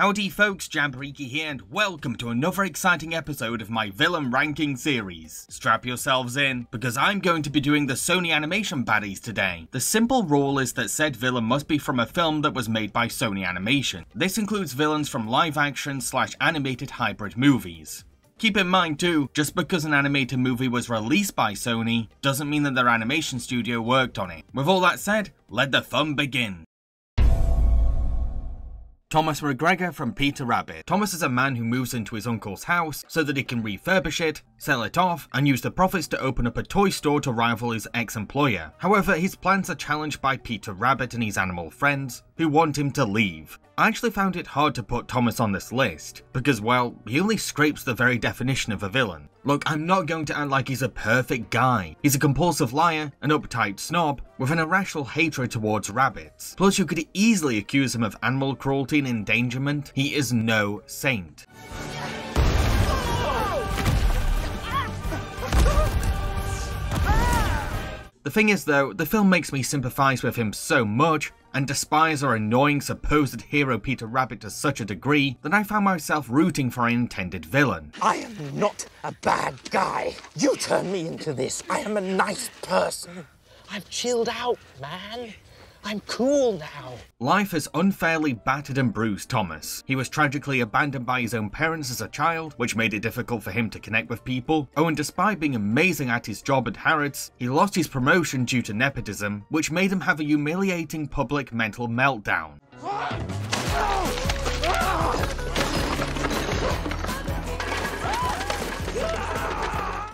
Howdy folks, Jambareeqi here and welcome to another exciting episode of my villain ranking series. Strap yourselves in, because I'm going to be doing the Sony Animation baddies today. The simple rule is that said villain must be from a film that was made by Sony Animation. This includes villains from live action slash animated hybrid movies. Keep in mind too, just because an animated movie was released by Sony, doesn't mean that their animation studio worked on it. With all that said, let the fun begin. Thomas McGregor from Peter Rabbit. Thomas is a man who moves into his uncle's house so that he can refurbish it, sell it off, and use the profits to open up a toy store to rival his ex-employer. However, his plans are challenged by Peter Rabbit and his animal friends, who want him to leave. I actually found it hard to put Thomas on this list, because well, he only scrapes the very definition of a villain. Look, I'm not going to act like he's a perfect guy. He's a compulsive liar, an uptight snob, with an irrational hatred towards rabbits. Plus you could easily accuse him of animal cruelty and endangerment. He is no saint. The thing is though, the film makes me sympathise with him so much, and despise our annoying supposed hero Peter Rabbit to such a degree, that I found myself rooting for an intended villain. I am not a bad guy. You turned me into this. I am a nice person. I've chilled out, man. I'm cool now. Life has unfairly battered and bruised Thomas. He was tragically abandoned by his own parents as a child, which made it difficult for him to connect with people. Oh, and despite being amazing at his job at Harrods, he lost his promotion due to nepotism, which made him have a humiliating public mental meltdown.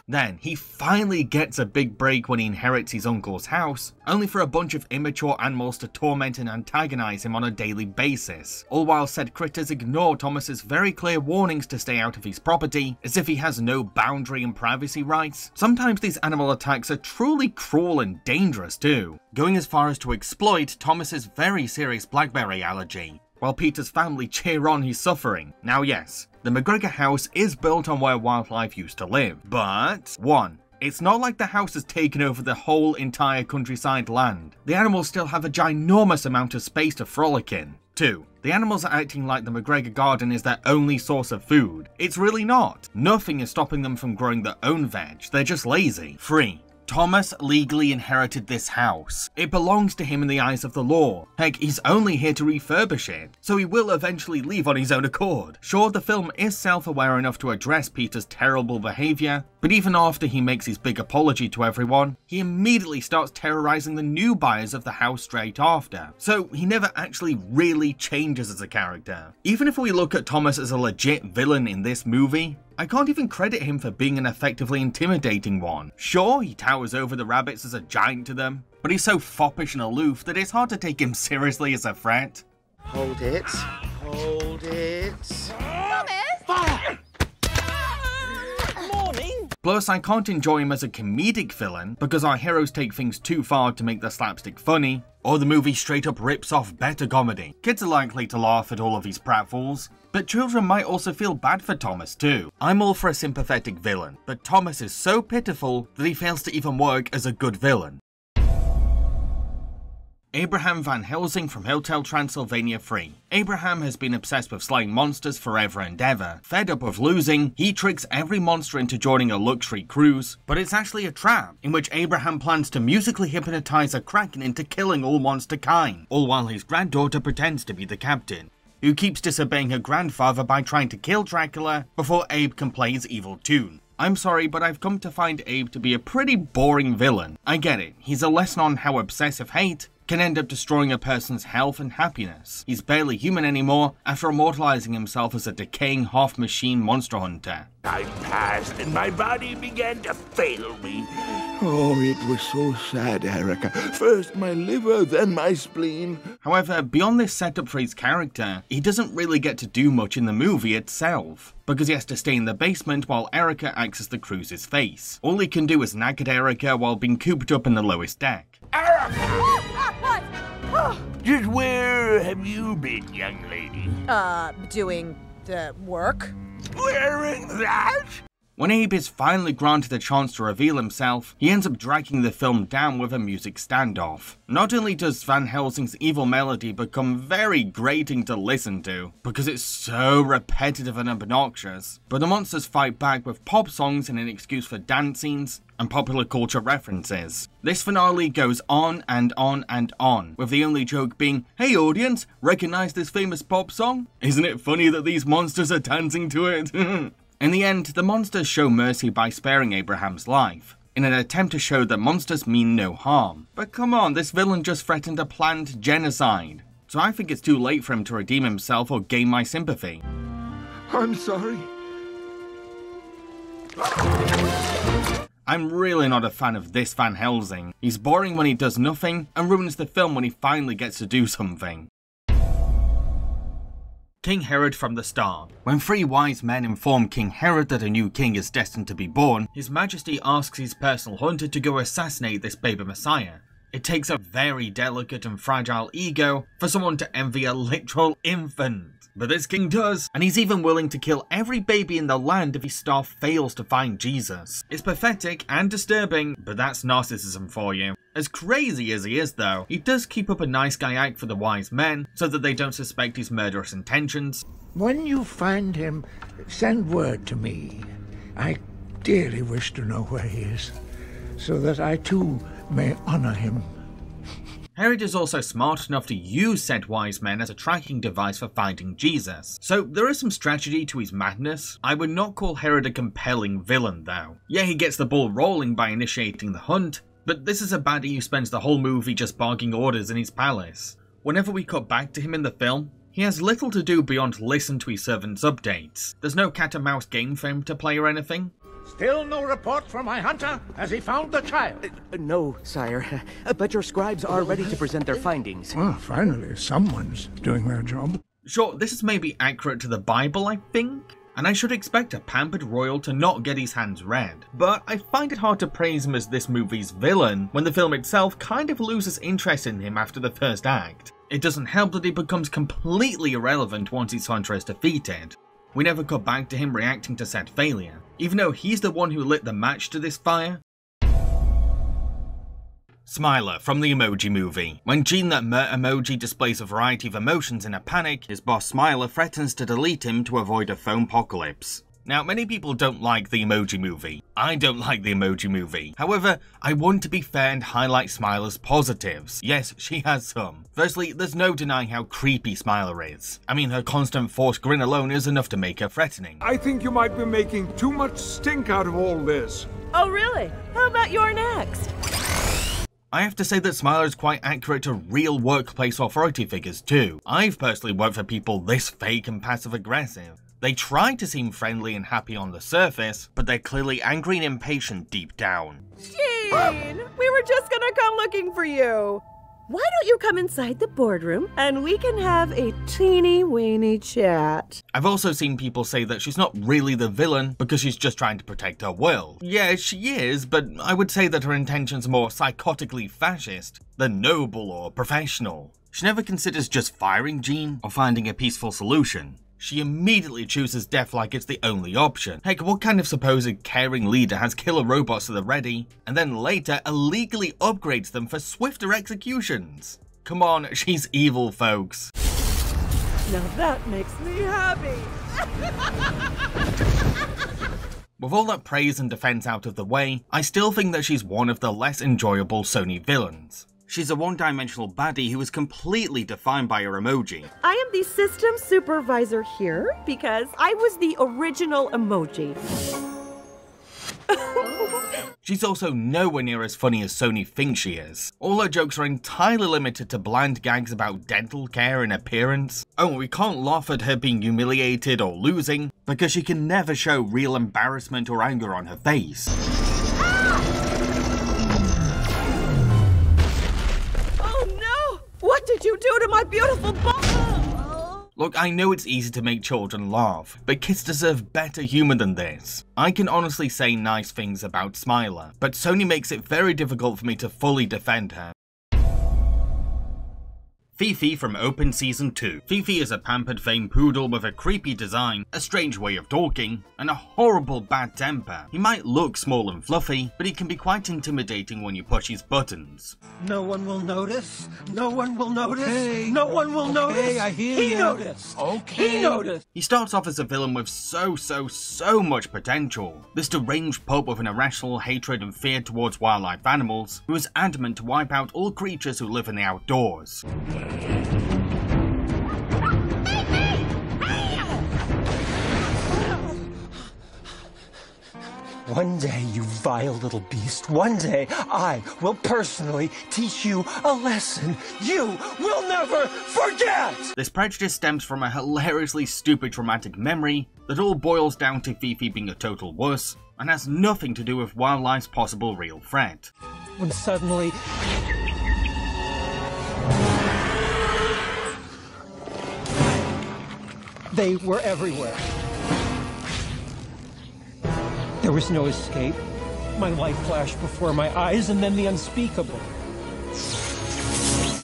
Then, he finally gets a big break when he inherits his uncle's house, only for a bunch of immature animals to torment and antagonize him on a daily basis, all while said critters ignore Thomas's very clear warnings to stay out of his property, as if he has no boundary and privacy rights. Sometimes these animal attacks are truly cruel and dangerous too, going as far as to exploit Thomas's very serious blackberry allergy, while Peter's family cheer on his suffering. Now yes, the McGregor house is built on where wildlife used to live, but 1. It's not like the house has taken over the whole entire countryside land. The animals still have a ginormous amount of space to frolic in. 2. The animals are acting like the McGregor garden is their only source of food. It's really not. Nothing is stopping them from growing their own veg, they're just lazy. 3. Thomas legally inherited this house. It belongs to him in the eyes of the law. Heck, he's only here to refurbish it, so he will eventually leave on his own accord. Sure, the film is self-aware enough to address Peter's terrible behaviour, but even after he makes his big apology to everyone, he immediately starts terrorizing the new buyers of the house straight after. So he never actually really changes as a character. Even if we look at Thomas as a legit villain in this movie, I can't even credit him for being an effectively intimidating one. Sure, he towers over the rabbits as a giant to them, but he's so foppish and aloof that it's hard to take him seriously as a threat. Hold it. Hold it. Thomas! Morning. Plus, I can't enjoy him as a comedic villain because our heroes take things too far to make the slapstick funny, or the movie straight up rips off better comedy. Kids are likely to laugh at all of his pratfalls, but children might also feel bad for Thomas too. I'm all for a sympathetic villain, but Thomas is so pitiful that he fails to even work as a good villain. Abraham Van Helsing from Hotel Transylvania 3. Abraham has been obsessed with slaying monsters forever and ever. Fed up with losing, he tricks every monster into joining a luxury cruise, but it's actually a trap, in which Abraham plans to musically hypnotize a kraken into killing all monster kind, all while his granddaughter pretends to be the captain who keeps disobeying her grandfather by trying to kill Dracula before Abe can play his evil tune. I'm sorry, but I've come to find Abe to be a pretty boring villain. I get it, he's a lesson on how obsessive hate can end up destroying a person's health and happiness. He's barely human anymore after immortalizing himself as a decaying half-machine monster hunter. Time passed and my body began to fail me. Oh, it was so sad, Erica. First my liver, then my spleen. However, beyond this setup for his character, he doesn't really get to do much in the movie itself, because he has to stay in the basement while Erica acts as the cruise's face. All he can do is nag at Erica while being cooped up in the lowest deck. Just where have you been, young lady? Uh, doing the work? Wearing that? When Abe is finally granted a chance to reveal himself, he ends up dragging the film down with a music standoff. Not only does Van Helsing's evil melody become very grating to listen to, because it's so repetitive and obnoxious, but the monsters fight back with pop songs and an excuse for dance scenes, and popular culture references. This finale goes on and on and on, with the only joke being, Hey audience, recognize this famous pop song? Isn't it funny that these monsters are dancing to it? In the end, the monsters show mercy by sparing Abraham's life, in an attempt to show that monsters mean no harm. But come on, this villain just threatened a planned genocide. So I think it's too late for him to redeem himself or gain my sympathy. I'm sorry. I'm really not a fan of this Van Helsing. He's boring when he does nothing, and ruins the film when he finally gets to do something. King Herod from the Star. When three wise men inform King Herod that a new king is destined to be born, His Majesty asks his personal hunter to go assassinate this baby messiah. It takes a very delicate and fragile ego for someone to envy a literal infant. But this king does, and he's even willing to kill every baby in the land if his staff fails to find Jesus. It's pathetic and disturbing, but that's narcissism for you. As crazy as he is though, he does keep up a nice guy act for the wise men, so that they don't suspect his murderous intentions. When you find him, send word to me. I dearly wish to know where he is, so that I too may honor him. Herod is also smart enough to use said wise men as a tracking device for finding Jesus. So there is some strategy to his madness. I would not call Herod a compelling villain though. Yeah, he gets the ball rolling by initiating the hunt, but this is a baddie who spends the whole movie just barking orders in his palace. Whenever we cut back to him in the film, he has little to do beyond listen to his servants' updates. There's no cat and mouse game for him to play or anything. Still no report from my hunter? Has he found the child? Uh, No, sire, Uh, but your scribes are ready to present their findings. Well, finally, someone's doing their job. Sure, this is maybe accurate to the Bible, I think, and I should expect a pampered royal to not get his hands red. But I find it hard to praise him as this movie's villain when the film itself kind of loses interest in him after the first act. It doesn't help that he becomes completely irrelevant once his hunter is defeated. We never cut back to him reacting to said failure, even though he's the one who lit the match to this fire. Smiler from the Emoji Movie. When Gene that Mert emoji displays a variety of emotions in a panic, his boss Smiler threatens to delete him to avoid a phone apocalypse. Now, many people don't like the Emoji Movie. I don't like the Emoji Movie. However, I want to be fair and highlight Smiler's positives. Yes, she has some. Firstly, there's no denying how creepy Smiler is. I mean, her constant forced grin alone is enough to make her threatening. I think you might be making too much stink out of all this. Oh, really? How about your next? I have to say that Smiler is quite accurate to real workplace authority figures too. I've personally worked for people this fake and passive aggressive. They try to seem friendly and happy on the surface, but they're clearly angry and impatient deep down. Gene, we were just gonna come looking for you. Why don't you come inside the boardroom and we can have a teeny weeny chat? I've also seen people say that she's not really the villain because she's just trying to protect her world. Yeah, she is, but I would say that her intentions are more psychotically fascist than noble or professional. She never considers just firing Gene or finding a peaceful solution. She immediately chooses death like it's the only option. Heck, what kind of supposed caring leader has killer robots at the ready, and then later illegally upgrades them for swifter executions? Come on, she's evil, folks. Now that makes me happy. With all that praise and defense out of the way, I still think that she's one of the less enjoyable Sony villains. She's a one-dimensional baddie who is completely defined by her emoji. I am the system supervisor here because I was the original emoji. She's also nowhere near as funny as Sony thinks she is. All her jokes are entirely limited to bland gags about dental care and appearance. Oh, we can't laugh at her being humiliated or losing, because she can never show real embarrassment or anger on her face. Did you do to my beautiful ball? Look, I know it's easy to make children laugh, but kids deserve better humor than this. I can honestly say nice things about Smiler, but Sony makes it very difficult for me to fully defend her. Fifi from Open Season 2. Fifi is a pampered vain poodle with a creepy design, a strange way of talking, and a horrible bad temper. He might look small and fluffy, but he can be quite intimidating when you push his buttons. No one will notice. No one will notice. Okay. No one will notice. Okay, I hear he ya. noticed. Okay. He noticed. He starts off as a villain with so, so, so much potential. This deranged pup with an irrational hatred and fear towards wildlife animals, who is adamant to wipe out all creatures who live in the outdoors. One day, you vile little beast, one day I will personally teach you a lesson you will never forget! This prejudice stems from a hilariously stupid traumatic memory that all boils down to Fifi being a total wuss and has nothing to do with wildlife's possible real threat. When suddenly. They were everywhere. There was no escape. My life flashed before my eyes, and then the unspeakable.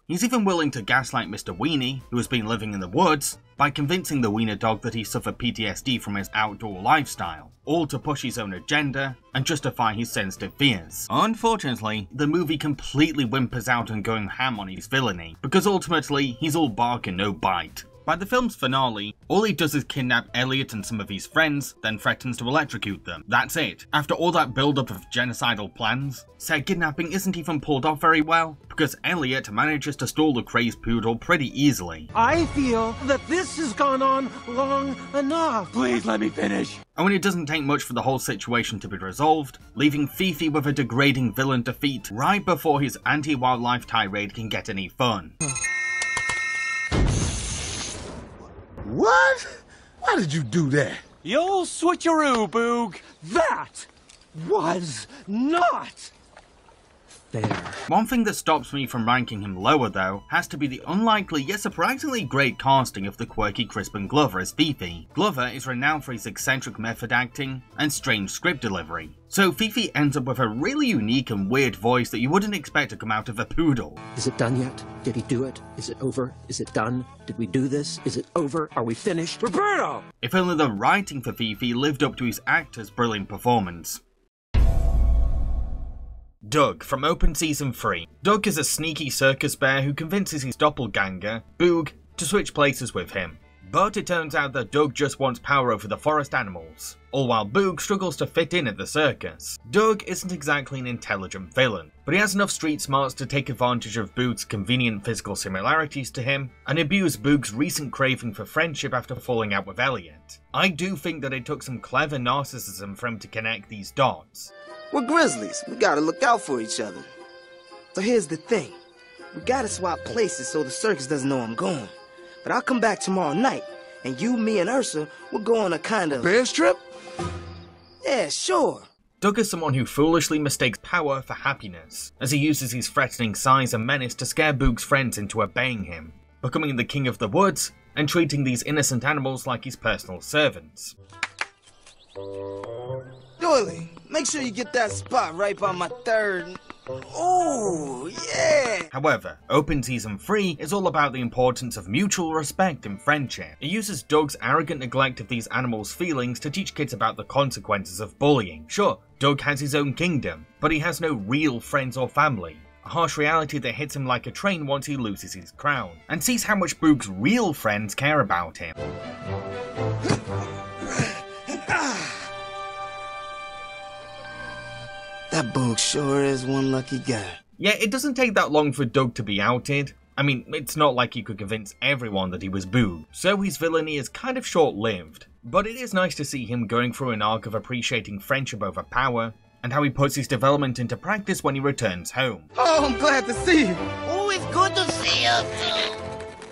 He's even willing to gaslight Mr. Weenie, who has been living in the woods, by convincing the wiener dog that he suffered PTSD from his outdoor lifestyle, all to push his own agenda and justify his sensitive fears. Unfortunately, the movie completely whimpers out on going ham on his villainy, because ultimately he's all bark and no bite. By the film's finale, all he does is kidnap Elliot and some of his friends, then threatens to electrocute them. That's it. After all that build-up of genocidal plans, said kidnapping isn't even pulled off very well, because Elliot manages to stall the crazed poodle pretty easily. I feel that this has gone on long enough. Please let me finish. And when it doesn't take much for the whole situation to be resolved, leaving Fifi with a degrading villain defeat right before his anti-wildlife tirade can get any fun. What? Why did you do that? You'll switcheroo, Boog. That was not fair. One thing that stops me from ranking him lower though, has to be the unlikely yet surprisingly great casting of the quirky Crispin Glover as Fifi. Glover is renowned for his eccentric method acting and strange script delivery. So Fifi ends up with a really unique and weird voice that you wouldn't expect to come out of a poodle. Is it done yet? Did he do it? Is it over? Is it done? Did we do this? Is it over? Are we finished? Roberto! If only the writing for Fifi lived up to his actor's brilliant performance. Doug from Open Season 3. Doug is a sneaky circus bear who convinces his doppelganger, Boog, to switch places with him. But it turns out that Doug just wants power over the forest animals, all while Boog struggles to fit in at the circus. Doug isn't exactly an intelligent villain, but he has enough street smarts to take advantage of Boog's convenient physical similarities to him and abuse Boog's recent craving for friendship after falling out with Elliot. I do think that it took some clever narcissism for him to connect these dots. We're grizzlies. We gotta look out for each other. So here's the thing. We gotta swap places so the circus doesn't know I'm gone. But I'll come back tomorrow night, and you, me, and Ursa will go on a kind of... Bears trip? Yeah, sure. Doug is someone who foolishly mistakes power for happiness, as he uses his threatening size and menace to scare Boog's friends into obeying him, becoming the king of the woods and treating these innocent animals like his personal servants. Doily, make sure you get that spot right by my third... Oh, yeah! However, Open Season 3 is all about the importance of mutual respect and friendship. It uses Doug's arrogant neglect of these animals' feelings to teach kids about the consequences of bullying. Sure, Doug has his own kingdom, but he has no real friends or family. A harsh reality that hits him like a train once he loses his crown, and sees how much Boog's real friends care about him. Ah. That Boog sure is one lucky guy. Yeah, it doesn't take that long for Doug to be outed. I mean, it's not like he could convince everyone that he was Boog, so his villainy is kind of short lived. But it is nice to see him going through an arc of appreciating friendship over power, and how he puts his development into practice when he returns home. Oh, I'm glad to see you. Oh, it's good to see you too.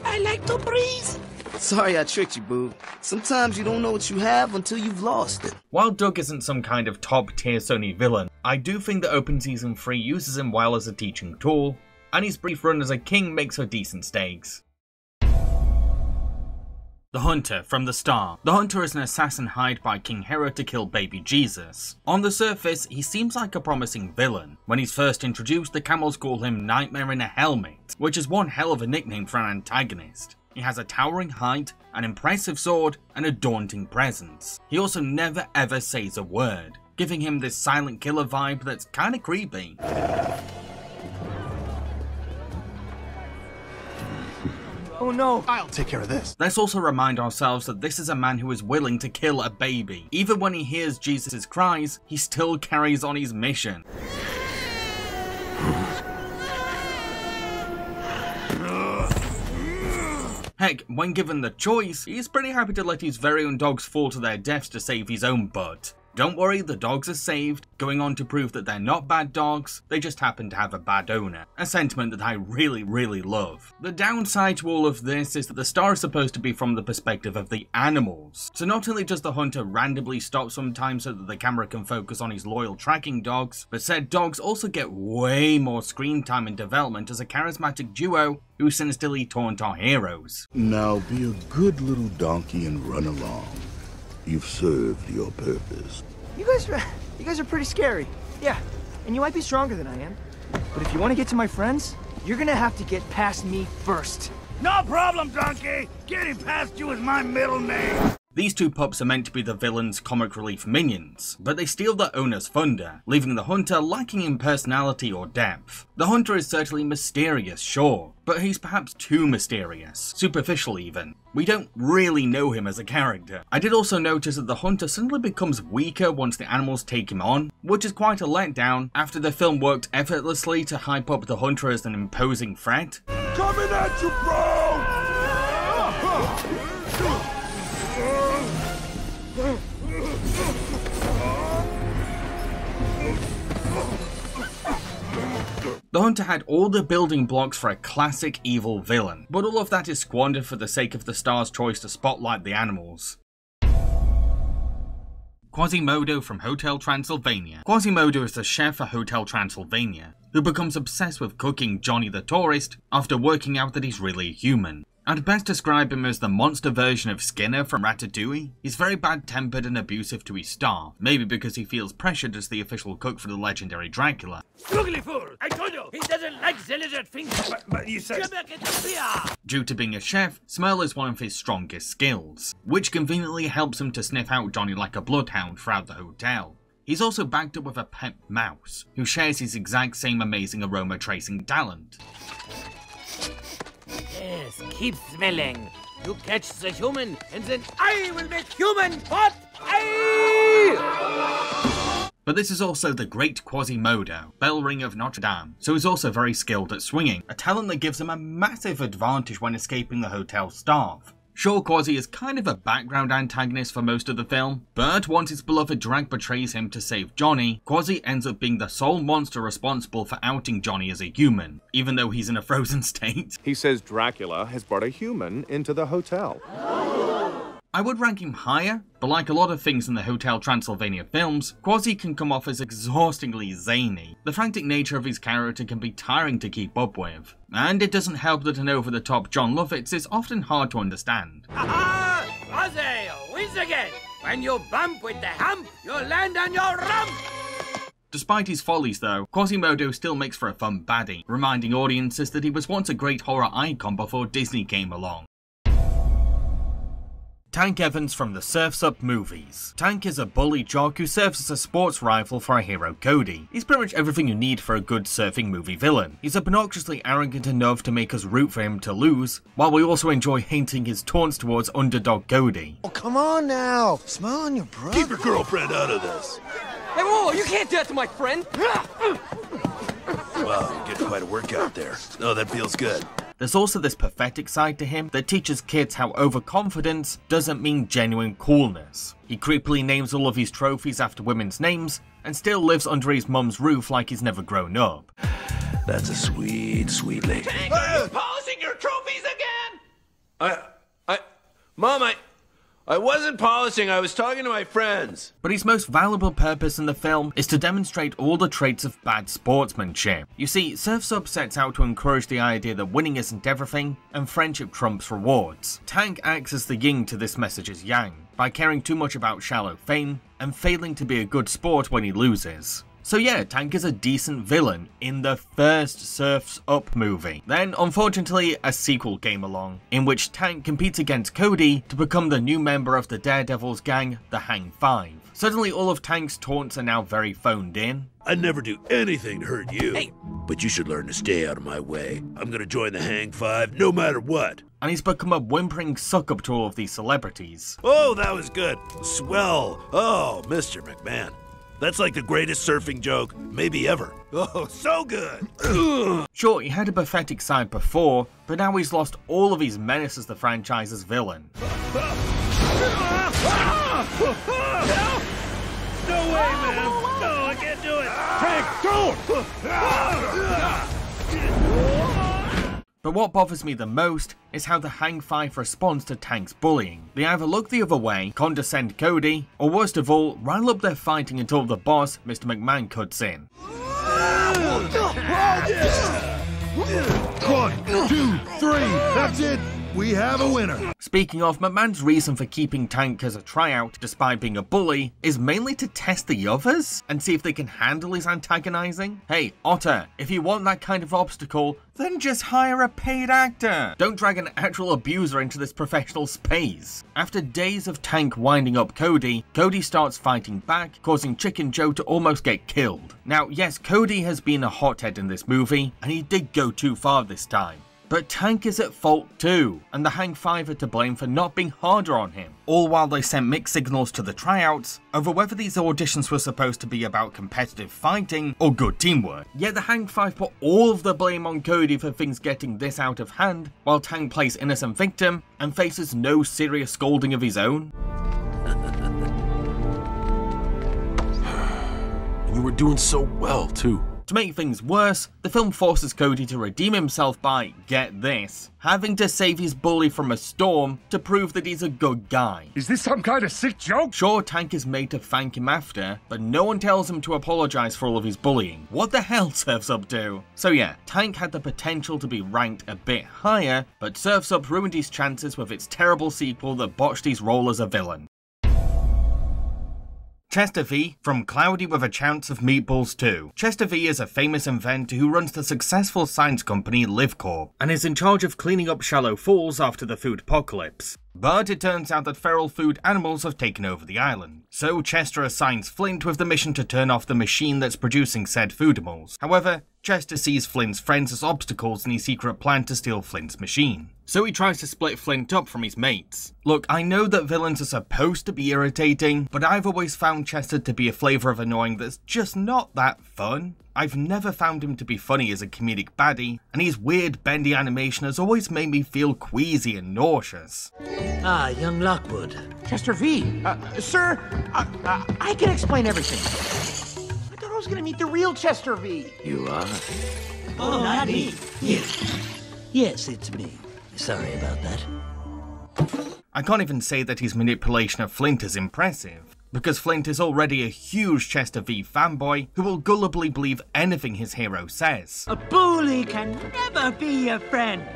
I like to breeze. Sorry I tricked you, Boo. Sometimes you don't know what you have until you've lost it. While Doug isn't some kind of top tier Sony villain, I do think that Open Season 3 uses him well as a teaching tool, and his brief run as a king makes for decent stakes. The Hunter from the Star. The Hunter is an assassin hired by King Herod to kill baby Jesus. On the surface, he seems like a promising villain. When he's first introduced, the camels call him Nightmare in a Helmet, which is one hell of a nickname for an antagonist. He has a towering height, an impressive sword, and a daunting presence. He also never ever says a word, giving him this silent killer vibe that's kinda creepy. Oh no! I'll take care of this. Let's also remind ourselves that this is a man who is willing to kill a baby. Even when he hears Jesus' cries, he still carries on his mission. Heck, when given the choice, he's pretty happy to let his very own dogs fall to their deaths to save his own butt. Don't worry, the dogs are saved, going on to prove that they're not bad dogs, they just happen to have a bad owner. A sentiment that I really, really love. The downside to all of this is that the star is supposed to be from the perspective of the animals. So not only does the hunter randomly stop sometimes so that the camera can focus on his loyal tracking dogs, but said dogs also get way more screen time and development as a charismatic duo who sinisterly taunt our heroes. Now be a good little donkey and run along. You've served your purpose. You guys are, you guys are pretty scary. Yeah, and you might be stronger than I am. But if you want to get to my friends, you're gonna have to get past me first. No problem, donkey. Getting past you is my middle name. These two pups are meant to be the villain's comic relief minions, but they steal their owner's thunder, leaving the hunter lacking in personality or depth. The hunter is certainly mysterious, sure, but he's perhaps too mysterious, superficial even. We don't really know him as a character. I did also notice that the hunter suddenly becomes weaker once the animals take him on, which is quite a letdown after the film worked effortlessly to hype up the hunter as an imposing threat. Coming at you, bro! The Hunter had all the building blocks for a classic evil villain, but all of that is squandered for the sake of the star's choice to spotlight the animals. Quasimodo from Hotel Transylvania. Quasimodo is the chef for Hotel Transylvania, who becomes obsessed with cooking Johnny the tourist after working out that he's really human. I'd best describe him as the monster version of Skinner from Ratatouille. He's very bad tempered and abusive to his staff, maybe because he feels pressured as the official cook for the legendary Dracula. Ugly fool! I told you, he doesn't like the lizard fingers. But, but you said... Come back at the beer! Due to being a chef, smell is one of his strongest skills, which conveniently helps him to sniff out Johnny like a bloodhound throughout the hotel. He's also backed up with a pet mouse, who shares his exact same amazing aroma tracing talent. Yes, keep smelling. You catch the human, and then I will make human what? I... But this is also the great Quasimodo, bell ring of Notre Dame, so he's also very skilled at swinging, a talent that gives him a massive advantage when escaping the hotel staff. Sure, Quasi is kind of a background antagonist for most of the film, but once his beloved Drac betrays him to save Johnny, Quasi ends up being the sole monster responsible for outing Johnny as a human, even though he's in a frozen state. He says Dracula has brought a human into the hotel. I would rank him higher, but like a lot of things in the Hotel Transylvania films, Quasi can come off as exhaustingly zany. The frantic nature of his character can be tiring to keep up with, and it doesn't help that an over-the-top Jon Lovitz is often hard to understand. Aha! Quasi, wins again! When you bump with the hump, you land on your rump! Despite his follies though, Quasimodo still makes for a fun baddie, reminding audiences that he was once a great horror icon before Disney came along. Tank Evans from the Surf's Up movies. Tank is a bully jock who serves as a sports rival for our hero Cody. He's pretty much everything you need for a good surfing movie villain. He's obnoxiously arrogant enough to make us root for him to lose, while we also enjoy hinting his taunts towards underdog Cody. Oh, come on now. Smile on your brother. Keep your girlfriend out of this. Hey, whoa, you can't do that to my friend. Wow, you're getting quite a workout there. Oh, that feels good. There's also this pathetic side to him that teaches kids how overconfidence doesn't mean genuine coolness. He creepily names all of his trophies after women's names and still lives under his mum's roof like he's never grown up. That's a sweet, sweet lady. Tank, are you posing your trophies again? I, I, Mom, I, I wasn't polishing, I was talking to my friends. But his most valuable purpose in the film is to demonstrate all the traits of bad sportsmanship. You see, Surf's Up sets out to encourage the idea that winning isn't everything, and friendship trumps rewards. Tank acts as the yin to this message's yang, by caring too much about shallow fame, and failing to be a good sport when he loses. So yeah, Tank is a decent villain in the first Surf's Up movie. Then, unfortunately, a sequel came along, in which Tank competes against Cody to become the new member of the Daredevil's gang, the Hang Five. Suddenly, all of Tank's taunts are now very phoned in. I'd never do anything to hurt you. Hey. But you should learn to stay out of my way. I'm gonna join the Hang Five no matter what. And he's become a whimpering suck up to all of these celebrities. Oh, that was good. Swell. Oh, Mr. McMahon. That's like the greatest surfing joke, maybe ever. Oh, so good! sure, he had a pathetic side before, but now he's lost all of his menace as the franchise's villain. No way, man! No, I can't do it! Tank, don't! But what bothers me the most is how the Hang Five responds to Tank's bullying. They either look the other way, condescend Cody, or worst of all, rile up their fighting until the boss, Mr. McMahon, cuts in. One, two, three, that's it! We have a winner. Speaking of, McMahon's reason for keeping Tank as a tryout, despite being a bully, is mainly to test the others and see if they can handle his antagonizing. Hey, Otter, if you want that kind of obstacle, then just hire a paid actor. Don't drag an actual abuser into this professional space. After days of Tank winding up Cody, Cody starts fighting back, causing Chicken Joe to almost get killed. Now, yes, Cody has been a hothead in this movie, and he did go too far this time. But Tank is at fault too, and the Hang Five are to blame for not being harder on him, all while they sent mixed signals to the tryouts over whether these auditions were supposed to be about competitive fighting or good teamwork. Yet the Hang Five put all of the blame on Cody for things getting this out of hand, while Tank plays innocent victim and faces no serious scolding of his own. you were doing so well too. To make things worse, the film forces Cody to redeem himself by, get this, having to save his bully from a storm to prove that he's a good guy. Is this some kind of sick joke? Sure, Tank is made to thank him after, but no one tells him to apologize for all of his bullying. What the hell Surf's Up do? So yeah, Tank had the potential to be ranked a bit higher, but Surf's Up ruined his chances with its terrible sequel that botched his role as a villain. Chester V from Cloudy with a Chance of Meatballs 2. Chester V is a famous inventor who runs the successful science company LiveCorp and is in charge of cleaning up Swallow Falls after the food apocalypse. But it turns out that feral food animals have taken over the island. So Chester assigns Flint with the mission to turn off the machine that's producing said food animals. However, Chester sees Flint's friends as obstacles in his secret plan to steal Flint's machine. So he tries to split Flint up from his mates. Look, I know that villains are supposed to be irritating, but I've always found Chester to be a flavour of annoying that's just not that fun. I've never found him to be funny as a comedic baddie, and his weird bendy animation has always made me feel queasy and nauseous. Ah, young Lockwood. Chester V. Uh, sir, uh, uh, I can explain everything. I thought I was gonna meet the real Chester V. You are? Oh, not me. Yes. Yes, it's me. Sorry about that. I can't even say that his manipulation of Flint is impressive, because Flint is already a huge Chester V fanboy who will gullibly believe anything his hero says. A bully can never be a friend.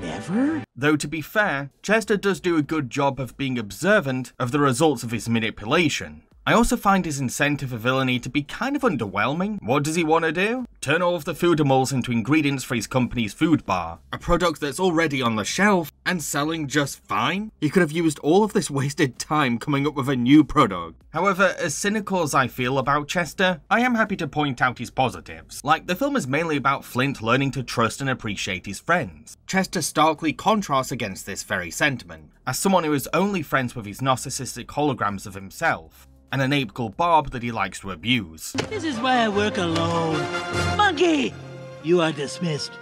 Never? Though to be fair, Chester does do a good job of being observant of the results of his manipulation. I also find his incentive for villainy to be kind of underwhelming. What does he want to do? Turn all of the foodimals into ingredients for his company's food bar, a product that's already on the shelf and selling just fine? He could have used all of this wasted time coming up with a new product. However, as cynical as I feel about Chester, I am happy to point out his positives. Like, the film is mainly about Flint learning to trust and appreciate his friends. Chester starkly contrasts against this very sentiment, as someone who is only friends with his narcissistic holograms of himself and an ape called Barb that he likes to abuse. This is why I work alone. Monkey! You are dismissed.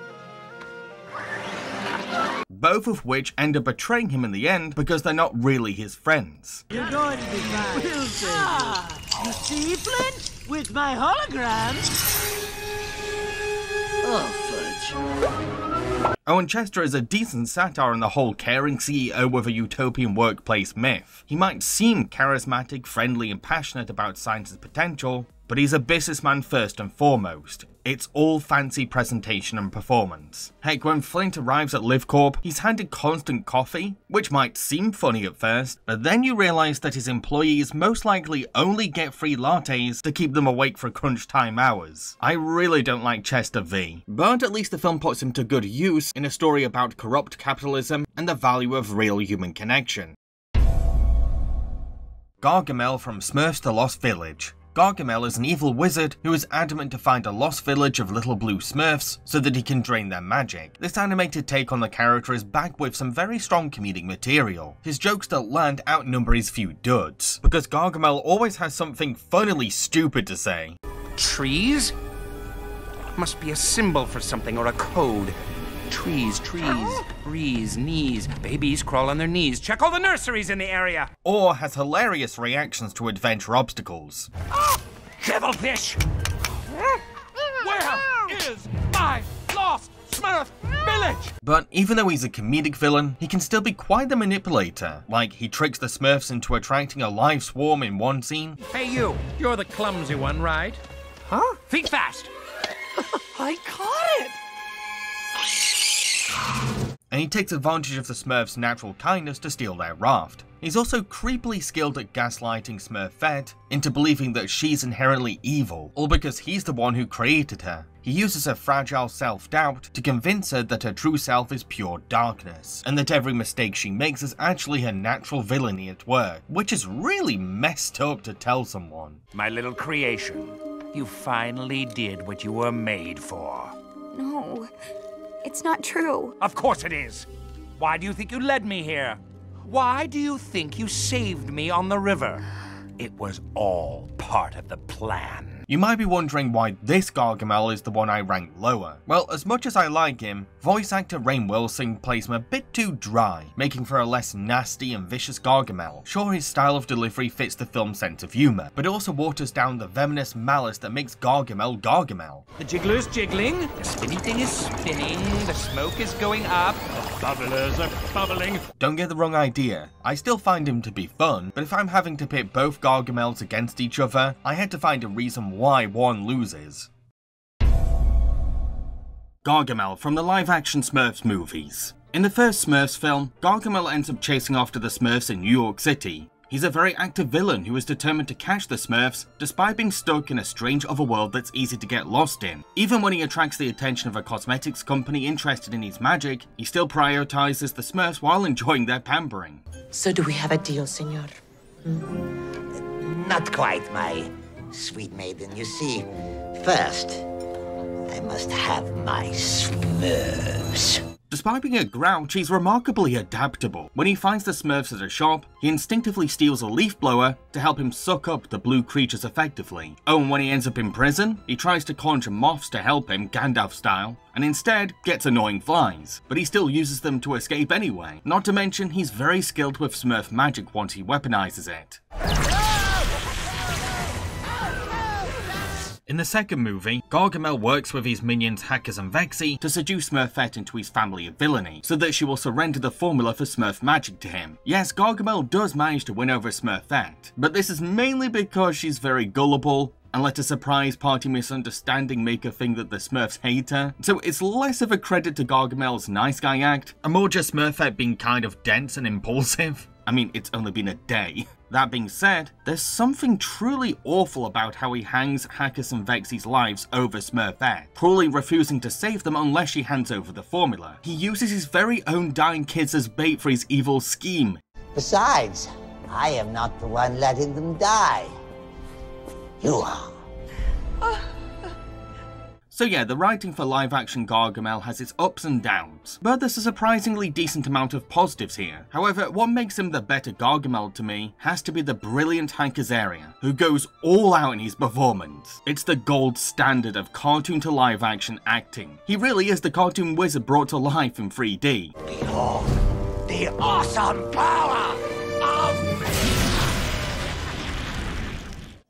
Both of which end up betraying him in the end because they're not really his friends. You're going to be fine. We'll ah, you see, Flint? With my hologram. Oh, fudge. Owen Chester is a decent satire on the whole caring CEO of a utopian workplace myth. He might seem charismatic, friendly, and passionate about science's potential, but he's a businessman first and foremost. It's all fancy presentation and performance. Heck, when Flint arrives at LiveCorp, he's handed constant coffee, which might seem funny at first, but then you realise that his employees most likely only get free lattes to keep them awake for crunch time hours. I really don't like Chester V, but at least the film puts him to good use in a story about corrupt capitalism and the value of real human connection. Gargamel from Smurfs to Lost Village. Gargamel is an evil wizard who is adamant to find a lost village of little blue smurfs so that he can drain their magic. This animated take on the character is backed with some very strong comedic material. His jokes that land outnumber his few duds, because Gargamel always has something funnily stupid to say. Trees? Must be a symbol for something or a code. Trees, trees, breeze, knees. Babies crawl on their knees. Check all the nurseries in the area. Or has hilarious reactions to adventure obstacles. Oh, Devilfish! Where is my lost Smurf village? But even though he's a comedic villain, he can still be quite the manipulator. Like, he tricks the Smurfs into attracting a live swarm in one scene. Hey, you. You're the clumsy one, right? Huh? Think fast. I caught it! And he takes advantage of the Smurfs' natural kindness to steal their raft. He's also creepily skilled at gaslighting Smurfette into believing that she's inherently evil, all because he's the one who created her. He uses her fragile self-doubt to convince her that her true self is pure darkness, and that every mistake she makes is actually her natural villainy at work, which is really messed up to tell someone. My little creation. You finally did what you were made for. No, it's not true. Of course it is. Why do you think you led me here? Why do you think you saved me on the river? It was all part of the plan. You might be wondering why this Gargamel is the one I rank lower. Well, as much as I like him, voice actor Rainn Wilson plays him a bit too dry, making for a less nasty and vicious Gargamel. Sure, his style of delivery fits the film's sense of humour, but it also waters down the venomous malice that makes Gargamel Gargamel. The jiggler's jiggling, the spinny thing is spinning, the smoke is going up, the bubblers are bubbling. Don't get the wrong idea, I still find him to be fun, but if I'm having to pit both Gargamels against each other, I had to find a reason why one loses. Gargamel from the live-action Smurfs movies. In the first Smurfs film, Gargamel ends up chasing after the Smurfs in New York City. He's a very active villain who is determined to catch the Smurfs despite being stuck in a strange otherworld that's easy to get lost in. Even when he attracts the attention of a cosmetics company interested in his magic, he still prioritizes the Smurfs while enjoying their pampering. So do we have a deal, senor? Hmm? Not quite, my sweet maiden. You see, first, I must have my Smurfs. Despite being a grouch, he's remarkably adaptable. When he finds the Smurfs at a shop, he instinctively steals a leaf blower to help him suck up the blue creatures effectively. Oh, and when he ends up in prison, he tries to conjure moths to help him, Gandalf style, and instead gets annoying flies, but he still uses them to escape anyway. Not to mention, he's very skilled with Smurf magic once he weaponizes it. In the second movie, Gargamel works with his minions Hackus and Vexy to seduce Smurfette into his family of villainy, so that she will surrender the formula for Smurf magic to him. Yes, Gargamel does manage to win over Smurfette, but this is mainly because she's very gullible and let a surprise party misunderstanding make her think that the Smurfs hate her. So it's less of a credit to Gargamel's nice guy act, and more just Smurfette being kind of dense and impulsive. I mean, it's only been a day. That being said, there's something truly awful about how he hangs Hackus and Vexy's lives over Smurfette, cruelly refusing to save them unless she hands over the formula. He uses his very own dying kids as bait for his evil scheme. Besides, I am not the one letting them die. You are. Ah. So yeah, the writing for live-action Gargamel has its ups and downs, but there's a surprisingly decent amount of positives here. However, what makes him the better Gargamel to me has to be the brilliant Hank Azaria, who goes all out in his performance. It's the gold standard of cartoon to live-action acting. He really is the cartoon wizard brought to life in 3D. Behold the awesome power of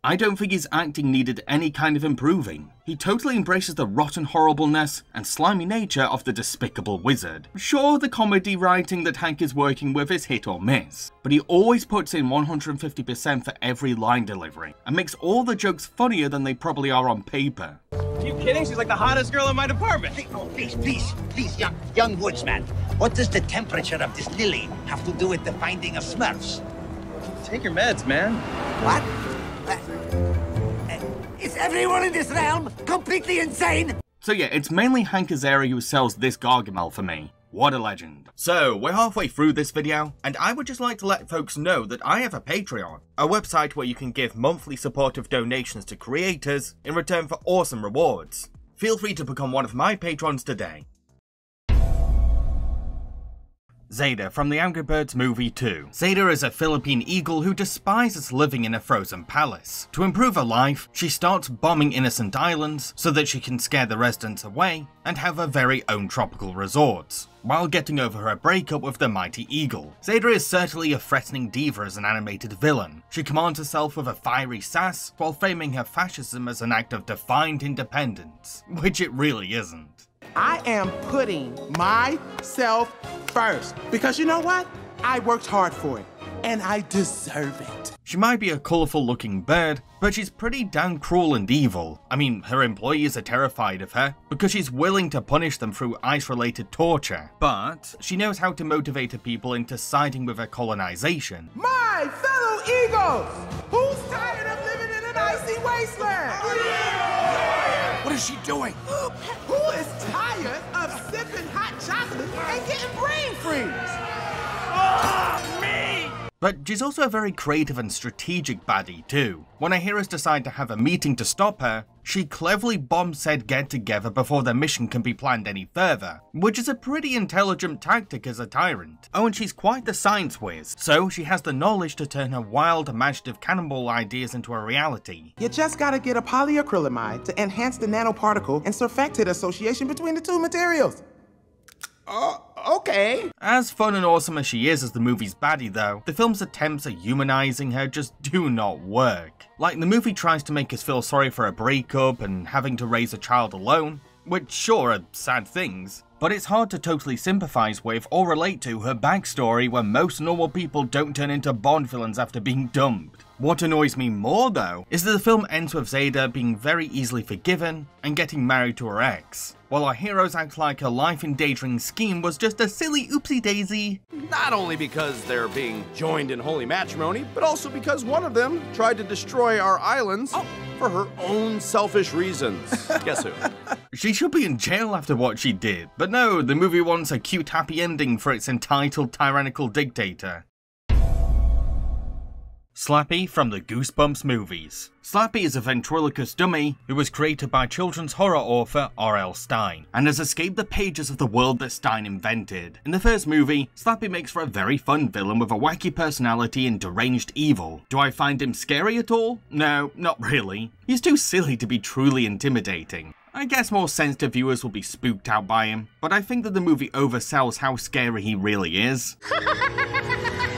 I don't think his acting needed any kind of improving. He totally embraces the rotten horribleness and slimy nature of the despicable wizard. Sure, the comedy writing that Hank is working with is hit or miss, but he always puts in 150% for every line delivery, and makes all the jokes funnier than they probably are on paper. Are you kidding? She's like the hottest girl in my department. Oh, please, please, please, young, young woodsman. What does the temperature of this lily have to do with the finding of Smurfs? Take your meds, man. What? Uh, uh, is everyone in this realm completely insane? So yeah, it's mainly Hank Azaria who sells this Gargamel for me. What a legend. So, we're halfway through this video, and I would just like to let folks know that I have a Patreon, a website where you can give monthly supportive donations to creators in return for awesome rewards. Feel free to become one of my patrons today. Zeta from the Angry Birds movie 2. Zeta is a Philippine eagle who despises living in a frozen palace. To improve her life, she starts bombing innocent islands so that she can scare the residents away and have her very own tropical resorts, while getting over her breakup with the mighty eagle. Zeta is certainly a threatening diva as an animated villain. She commands herself with a fiery sass while framing her fascism as an act of defined independence, which it really isn't. I am putting myself first because you know what? I worked hard for it and I deserve it. She might be a colourful looking bird, but she's pretty damn cruel and evil. I mean, her employees are terrified of her because she's willing to punish them through ice related torture. But she knows how to motivate her people into siding with her colonization. My fellow eagles, who's tired of living in an icy wasteland? What is she doing? Who is tired of sipping hot chocolate and getting brain freeze? Oh! But she's also a very creative and strategic baddie too. When her heroes decide to have a meeting to stop her, she cleverly bombs said get together before their mission can be planned any further, which is a pretty intelligent tactic as a tyrant. Oh, and she's quite the science whiz, so she has the knowledge to turn her wild, imaginative cannonball ideas into a reality. You just gotta get a polyacrylamide to enhance the nanoparticle and surfactant association between the two materials. Uh, okay. As fun and awesome as she is as the movie's baddie though, the film's attempts at humanizing her just do not work. Like the movie tries to make us feel sorry for a breakup and having to raise a child alone, which sure are sad things, but it's hard to totally sympathize with or relate to her backstory when most normal people don't turn into Bond villains after being dumped. What annoys me more though, is that the film ends with Zeta being very easily forgiven and getting married to her ex, while our heroes act like her life endangering scheme was just a silly oopsie daisy. Not only because they're being joined in holy matrimony, but also because one of them tried to destroy our islands oh. for her own selfish reasons. Guess who? She should be in jail after what she did, but no, the movie wants a cute happy ending for its entitled tyrannical dictator. Slappy from the Goosebumps movies. Slappy is a ventriloquist dummy who was created by children's horror author R.L. Stine and has escaped the pages of the world that Stine invented. In the first movie, Slappy makes for a very fun villain with a wacky personality and deranged evil. Do I find him scary at all? No, not really. He's too silly to be truly intimidating. I guess more sensitive viewers will be spooked out by him, but I think that the movie oversells how scary he really is.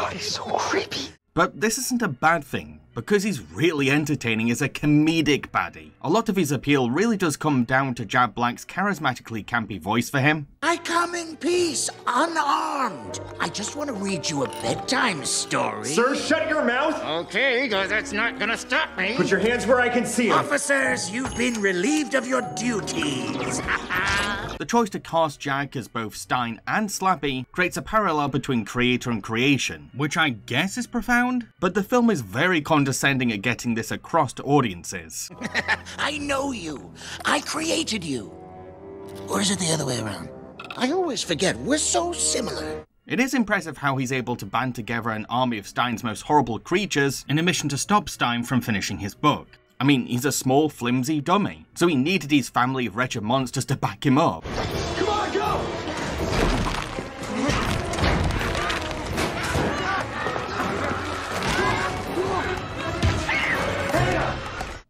God, he's so creepy. But this isn't a bad thing, because he's really entertaining as a comedic baddie. A lot of his appeal really does come down to Jack Black's charismatically campy voice for him. I come in peace, unarmed. I just want to read you a bedtime story. Sir, shut your mouth! Okay, that's not gonna stop me. Put your hands where I can see them. Officers, you've been relieved of your duties. The choice to cast Jack as both Stine and Slappy creates a parallel between creator and creation, which I guess is profound, but the film is very condescending at getting this across to audiences. I know you. I created you. Or is it the other way around? I always forget. We're so similar. It is impressive how he's able to band together an army of Stine's most horrible creatures in a mission to stop Stine from finishing his book. I mean, he's a small, flimsy dummy, so he needed his family of wretched monsters to back him up.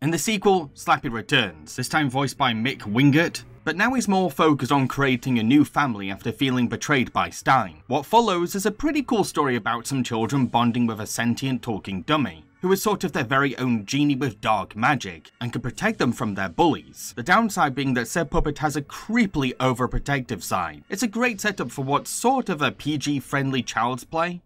In the sequel, Slappy returns, this time voiced by Mick Wingert, but now he's more focused on creating a new family after feeling betrayed by Stine. What follows is a pretty cool story about some children bonding with a sentient talking dummy. who is sort of their very own genie with dark magic and can protect them from their bullies. The downside being that said puppet has a creepily overprotective side. It's a great setup for what's sort of a PG friendly child's play.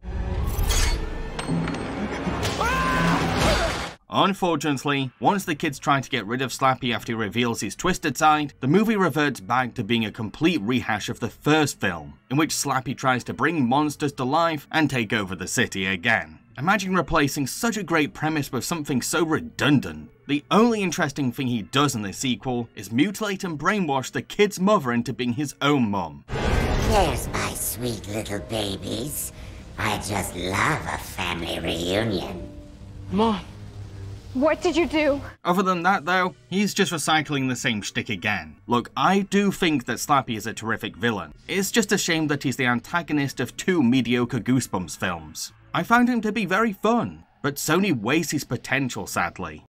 Unfortunately, once the kids try to get rid of Slappy after he reveals his twisted side, the movie reverts back to being a complete rehash of the first film, in which Slappy tries to bring monsters to life and take over the city again. Imagine replacing such a great premise with something so redundant. The only interesting thing he does in this sequel is mutilate and brainwash the kid's mother into being his own mum. There's my sweet little babies. I just love a family reunion. Mom. What did you do? Other than that, though, he's just recycling the same shtick again. Look, I do think that Slappy is a terrific villain. It's just a shame that he's the antagonist of two mediocre Goosebumps films. I found him to be very fun, but Sony wastes his potential sadly.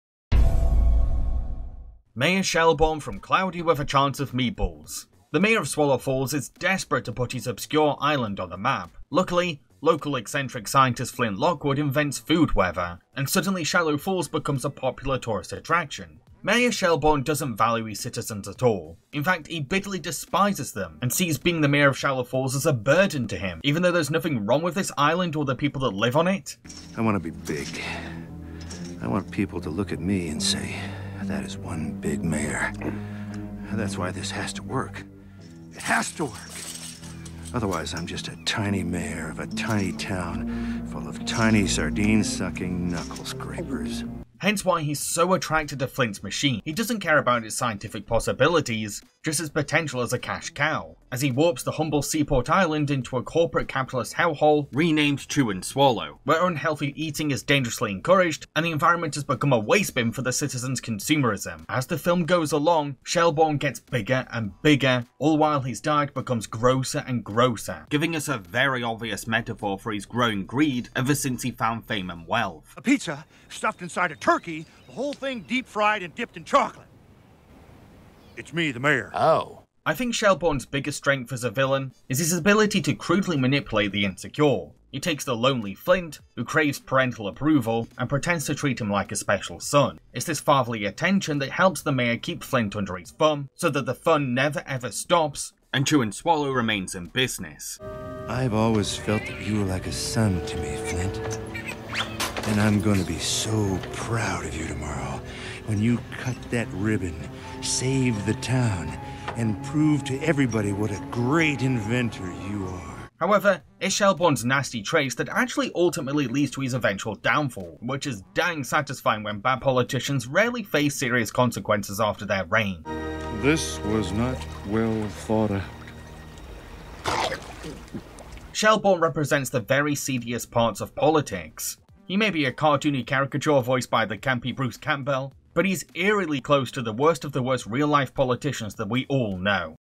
Mayor Shelbourne from Cloudy with a Chance of Meatballs. The mayor of Swallow Falls is desperate to put his obscure island on the map. Luckily, local eccentric scientist Flint Lockwood invents food weather, and suddenly Swallow Falls becomes a popular tourist attraction. Mayor Shelbourne doesn't value his citizens at all. In fact, he bitterly despises them and sees being the mayor of Swallow Falls as a burden to him, even though there's nothing wrong with this island or the people that live on it. I want to be big. I want people to look at me and say, that is one big mayor. That's why this has to work. It has to work. Otherwise, I'm just a tiny mayor of a tiny town full of tiny sardine-sucking knuckle scrapers. Hence why he's so attracted to Flint's machine. He doesn't care about its scientific possibilities, just its potential as a cash cow, as he warps the humble seaport island into a corporate capitalist hellhole renamed Chew and Swallow, where unhealthy eating is dangerously encouraged and the environment has become a waste bin for the citizens' consumerism. As the film goes along, Shelbourne gets bigger and bigger, all while his diet becomes grosser and grosser, giving us a very obvious metaphor for his growing greed ever since he found fame and wealth. A pizza stuffed inside a turkey, the whole thing deep fried and dipped in chocolate. It's me, the mayor. Oh. I think Shelbourne's biggest strength as a villain is his ability to crudely manipulate the insecure. He takes the lonely Flint, who craves parental approval, and pretends to treat him like a special son. It's this fatherly attention that helps the mayor keep Flint under his thumb, so that the fun never ever stops, and Chew and Swallow remains in business. I've always felt that you were like a son to me, Flint. And I'm gonna be so proud of you tomorrow when you cut that ribbon, save the town, and prove to everybody what a great inventor you are. However, it's Shelbourne's nasty traits that actually ultimately leads to his eventual downfall, which is dang satisfying when bad politicians rarely face serious consequences after their reign. This was not well thought out. Shelbourne represents the very seediest parts of politics. He may be a cartoony caricature voiced by the campy Bruce Campbell, but he's eerily close to the worst of the worst real life politicians that we all know.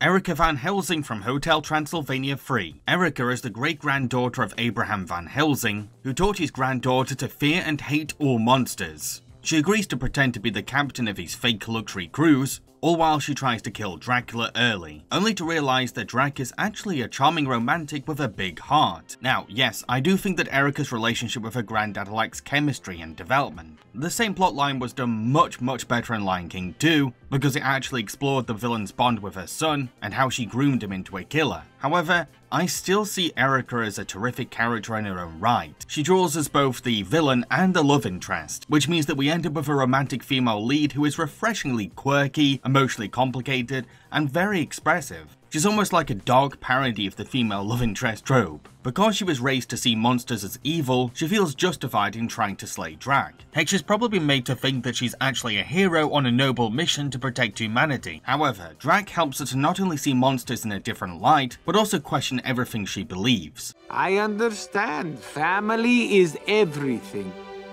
Erica Van Helsing from Hotel Transylvania 3. Erica is the great granddaughter of Abraham Van Helsing, who taught his granddaughter to fear and hate all monsters. She agrees to pretend to be the captain of his fake luxury cruise, all while she tries to kill Dracula early, only to realise that Drac is actually a charming romantic with a big heart. Now, yes, I do think that Erica's relationship with her granddad lacks chemistry and development. The same plotline was done much, much better in Lion King 2, because it actually explored the villain's bond with her son and how she groomed him into a killer. However, I still see Erica as a terrific character in her own right. She draws as both the villain and the love interest, which means that we end up with a romantic female lead who is refreshingly quirky, emotionally complicated, and very expressive. She's almost like a dog parody of the female love interest trope. Because she was raised to see monsters as evil, she feels justified in trying to slay Drac. Heck, she's probably been made to think that she's actually a hero on a noble mission to protect humanity. However, Drac helps her to not only see monsters in a different light, but also question everything she believes. I understand. Family is everything.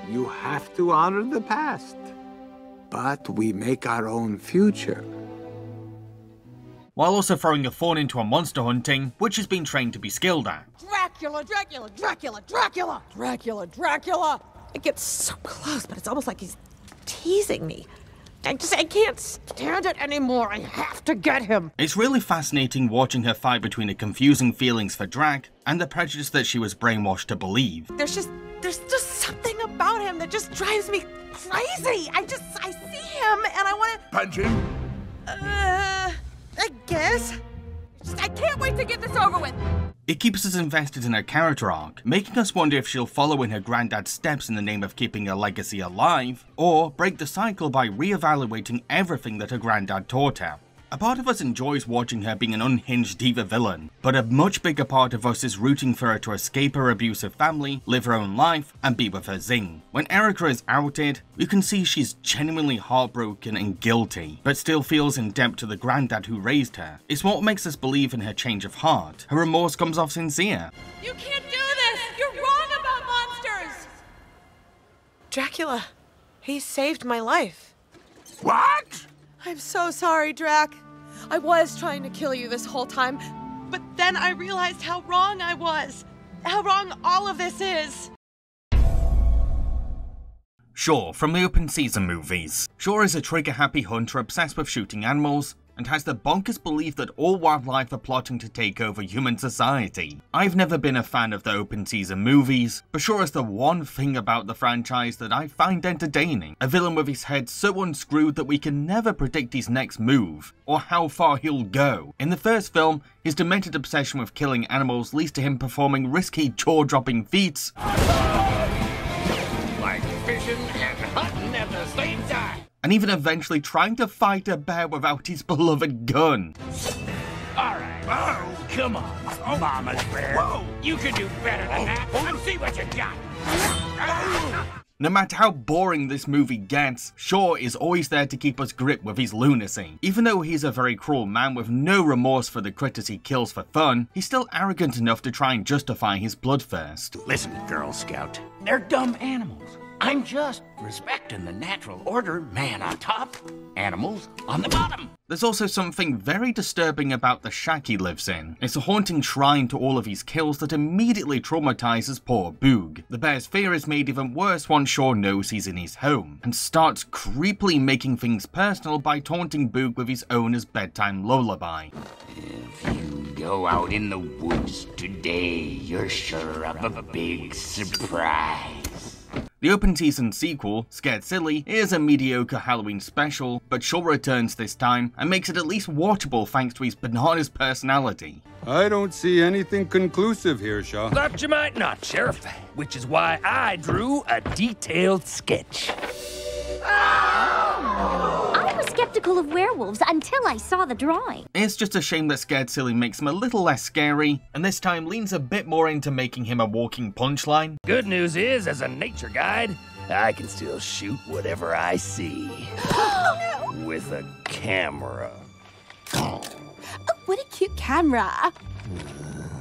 You have to honor the past. But we make our own future while also throwing a fawn into a monster hunting, which has been trained to be skilled at. Dracula, Dracula, Dracula, Dracula, Dracula, Dracula. It gets so close, but it's almost like he's teasing me. I just I can't stand it anymore. I have to get him. It's really fascinating watching her fight between the confusing feelings for Drac and the prejudice that she was brainwashed to believe. There's just there's just something about him that just drives me crazy. I just, I see him and I want to. Punch him? Uh, I guess. I can't wait to get this over with. It keeps us invested in her character arc, making us wonder if she'll follow in her granddad's steps in the name of keeping her legacy alive, or break the cycle by re-evaluating everything that her granddad taught her. A part of us enjoys watching her being an unhinged diva villain, but a much bigger part of us is rooting for her to escape her abusive family, live her own life, and be with her Zing. When Erica is outed, you can see she's genuinely heartbroken and guilty, but still feels in debt to the granddad who raised her. It's what makes us believe in her change of heart. Her remorse comes off sincere. You can't do this! You're wrong about monsters! Dracula, he saved my life. What? I'm so sorry, Drac. I was trying to kill you this whole time, but then I realized how wrong I was. How wrong all of this is. Shaw from the open season movies. Shaw is a trigger happy hunter obsessed with shooting animals and has the bonkers belief that all wildlife are plotting to take over human society. I've never been a fan of the open season movies, but Shaw is the one thing about the franchise that I find entertaining. A villain with his head so unscrewed that we can never predict his next move, or how far he'll go. In the first film, his demented obsession with killing animals leads to him performing risky jaw-dropping feats and even eventually trying to fight a bear without his beloved gun. All right. Oh, come on, oh, Mama's bear. Whoa. You can do better than that. Oh, oh. Let's see what you got. No matter how boring this movie gets, Shaw is always there to keep us gripped with his lunacy. Even though he's a very cruel man with no remorse for the critters he kills for fun, he's still arrogant enough to try and justify his bloodthirst. Listen, Girl Scout. They're dumb animals. I'm just respecting the natural order man on top, animals on the bottom. There's also something very disturbing about the shack he lives in. It's a haunting shrine to all of his kills that immediately traumatizes poor Boog. The bear's fear is made even worse once Shaw knows he's in his home, and starts creepily making things personal by taunting Boog with his owner's bedtime lullaby. If you go out in the woods today, you're sure of a big surprise. The open season sequel, Scared Silly, is a mediocre Halloween special, but Shaw returns this time and makes it at least watchable thanks to his bananas personality. I don't see anything conclusive here, Shaw. Thought you might not, Sheriff. Which is why I drew a detailed sketch. I was skeptical of werewolves until I saw the drawing. It's just a shame that Scared Silly makes him a little less scary, and this time leans a bit more into making him a walking punchline. Good news is, as a nature guide, I can still shoot whatever I see. With a camera. Oh, what a cute camera.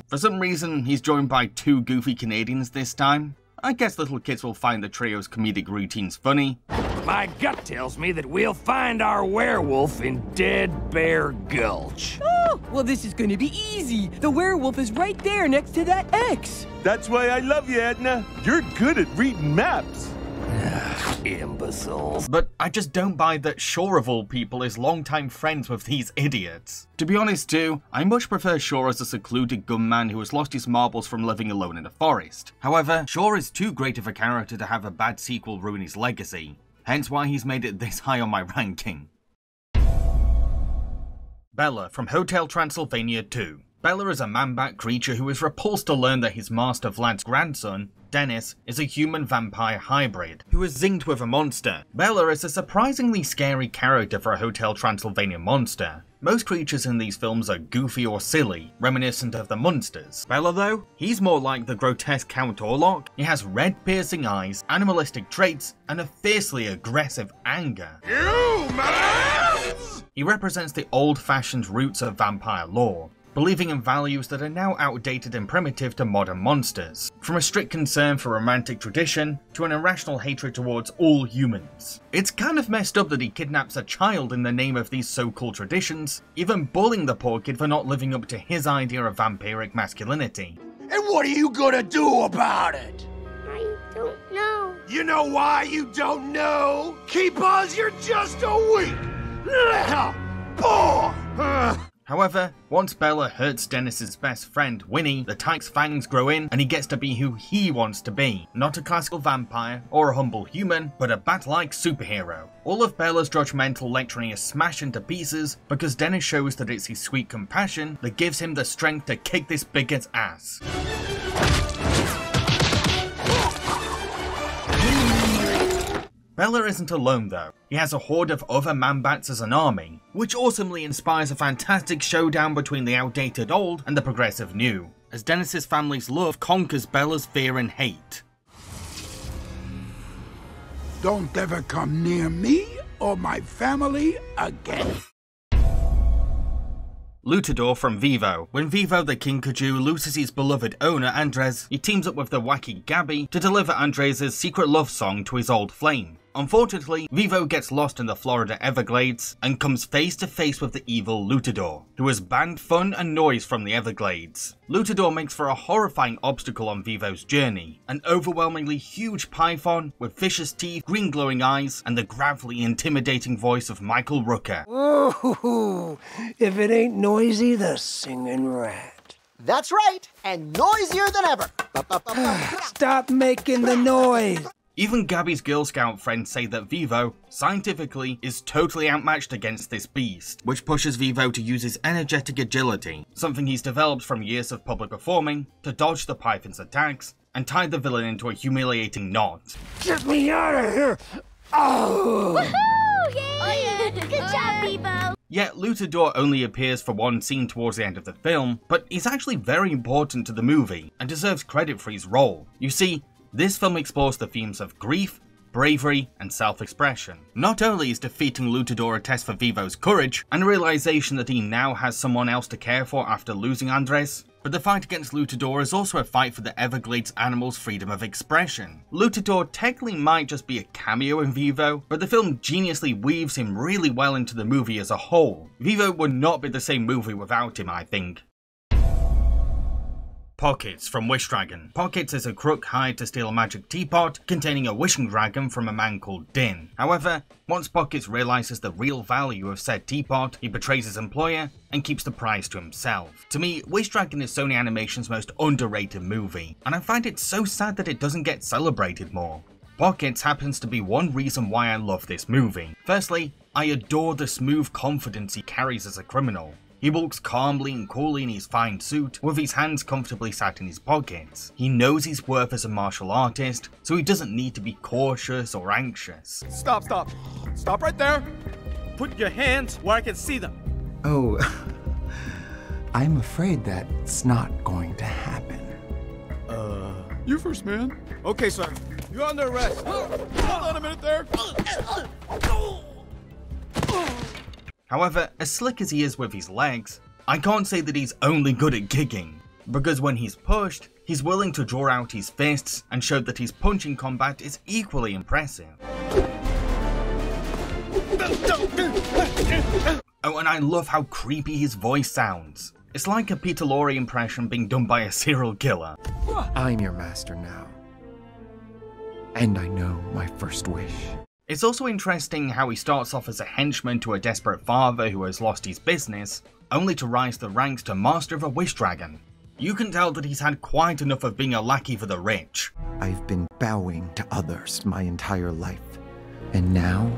For some reason, he's joined by two goofy Canadians this time. I guess little kids will find the trio's comedic routines funny. My gut tells me that we'll find our werewolf in Dead Bear Gulch. Oh, well, this is gonna be easy. The werewolf is right there next to that X. That's why I love you, Edna. You're good at reading maps. Imbeciles. But I just don't buy that Shaw of all people is longtime friends with these idiots. To be honest too, I much prefer Shaw as a secluded gunman who has lost his marbles from living alone in a forest. However, Shaw is too great of a character to have a bad sequel ruin his legacy, hence why he's made it this high on my ranking. Bela from Hotel Transylvania 2. Bela is a man-bat creature who is repulsed to learn that his master Vlad's grandson, Dennis, is a human-vampire hybrid, who is zinged with a monster. Bela is a surprisingly scary character for a Hotel Transylvania monster. Most creatures in these films are goofy or silly, reminiscent of the monsters. Bela though, he's more like the grotesque Count Orlok. He has red piercing eyes, animalistic traits, and a fiercely aggressive anger. He represents the old-fashioned roots of vampire lore, believing in values that are now outdated and primitive to modern monsters, from a strict concern for romantic tradition to an irrational hatred towards all humans. It's kind of messed up that he kidnaps a child in the name of these so-called traditions, even bullying the poor kid for not living up to his idea of vampiric masculinity. And what are you gonna do about it? I don't know. You know why you don't know? Because you're just a weak little boy. However, once Bela hurts Dennis's best friend, Winnie, the Tyke's fangs grow in and he gets to be who he wants to be. Not a classical vampire or a humble human, but a bat-like superhero. All of Bela's judgmental lecturing is smashed into pieces because Dennis shows that it's his sweet compassion that gives him the strength to kick this bigot's ass. Bela isn't alone though. He has a horde of other man-bats as an army, which awesomely inspires a fantastic showdown between the outdated old and the progressive new, as Dennis's family's love conquers Bela's fear and hate. Don't ever come near me or my family again. Lutador from Vivo. When Vivo the King Kinkajou loses his beloved owner Andres, he teams up with the wacky Gabby to deliver Andres' secret love song to his old flame. Unfortunately, Vivo gets lost in the Florida Everglades and comes face to face with the evil Lutador, who has banned fun and noise from the Everglades. Lutador makes for a horrifying obstacle on Vivo's journey, an overwhelmingly huge python with vicious teeth, green glowing eyes, and the gravelly intimidating voice of Michael Rooker. Ooh, if it ain't noisy, the singing rat. That's right, and noisier than ever. Stop making the noise. Even Gabby's Girl Scout friends say that Vivo, scientifically, is totally outmatched against this beast, which pushes Vivo to use his energetic agility, something he's developed from years of public performing, to dodge the Python's attacks, and tie the villain into a humiliating knot. Get me out of here! Oh! Woohoo! Yay! Good job, Vivo! Yet Lutador only appears for one scene towards the end of the film, but he's actually very important to the movie, and deserves credit for his role. You see, this film explores the themes of grief, bravery, and self-expression. Not only is defeating Lutador a test for Vivo's courage, and a realization that he now has someone else to care for after losing Andres, but the fight against Lutador is also a fight for the Everglades animals' freedom of expression. Lutador technically might just be a cameo in Vivo, but the film geniusly weaves him really well into the movie as a whole. Vivo would not be the same movie without him, I think. Pockets from Wish Dragon. Pockets is a crook hired to steal a magic teapot containing a wishing dragon from a man called Din. However, once Pockets realizes the real value of said teapot, he betrays his employer and keeps the prize to himself. To me, Wish Dragon is Sony Animation's most underrated movie, and I find it so sad that it doesn't get celebrated more. Pockets happens to be one reason why I love this movie. Firstly, I adore the smooth confidence he carries as a criminal. He walks calmly and coolly in his fine suit, with his hands comfortably sat in his pockets. He knows his worth as a martial artist, so he doesn't need to be cautious or anxious. Stop, stop. Stop right there. Put your hands where I can see them. Oh, I'm afraid that's not going to happen. Uh, you first, man. Okay, sir. You're under arrest. Hold on a minute there. However, as slick as he is with his legs, I can't say that he's only good at kicking, because when he's pushed, he's willing to draw out his fists and show that his punching combat is equally impressive. Oh, and I love how creepy his voice sounds. It's like a Peter Lorre impression being done by a serial killer. I'm your master now. And I know my first wish. It's also interesting how he starts off as a henchman to a desperate father who has lost his business, only to rise the ranks to master of a wish dragon. You can tell that he's had quite enough of being a lackey for the rich. I've been bowing to others my entire life, and now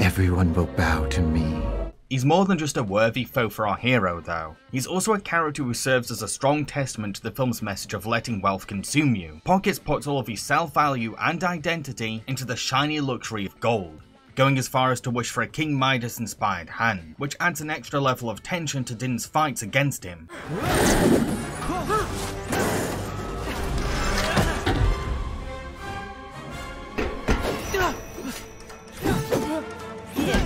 everyone will bow to me. He's more than just a worthy foe for our hero, though. He's also a character who serves as a strong testament to the film's message of letting wealth consume you. Pockets puts all of his self-value and identity into the shiny luxury of gold, going as far as to wish for a King Midas-inspired hand, which adds an extra level of tension to Din's fights against him.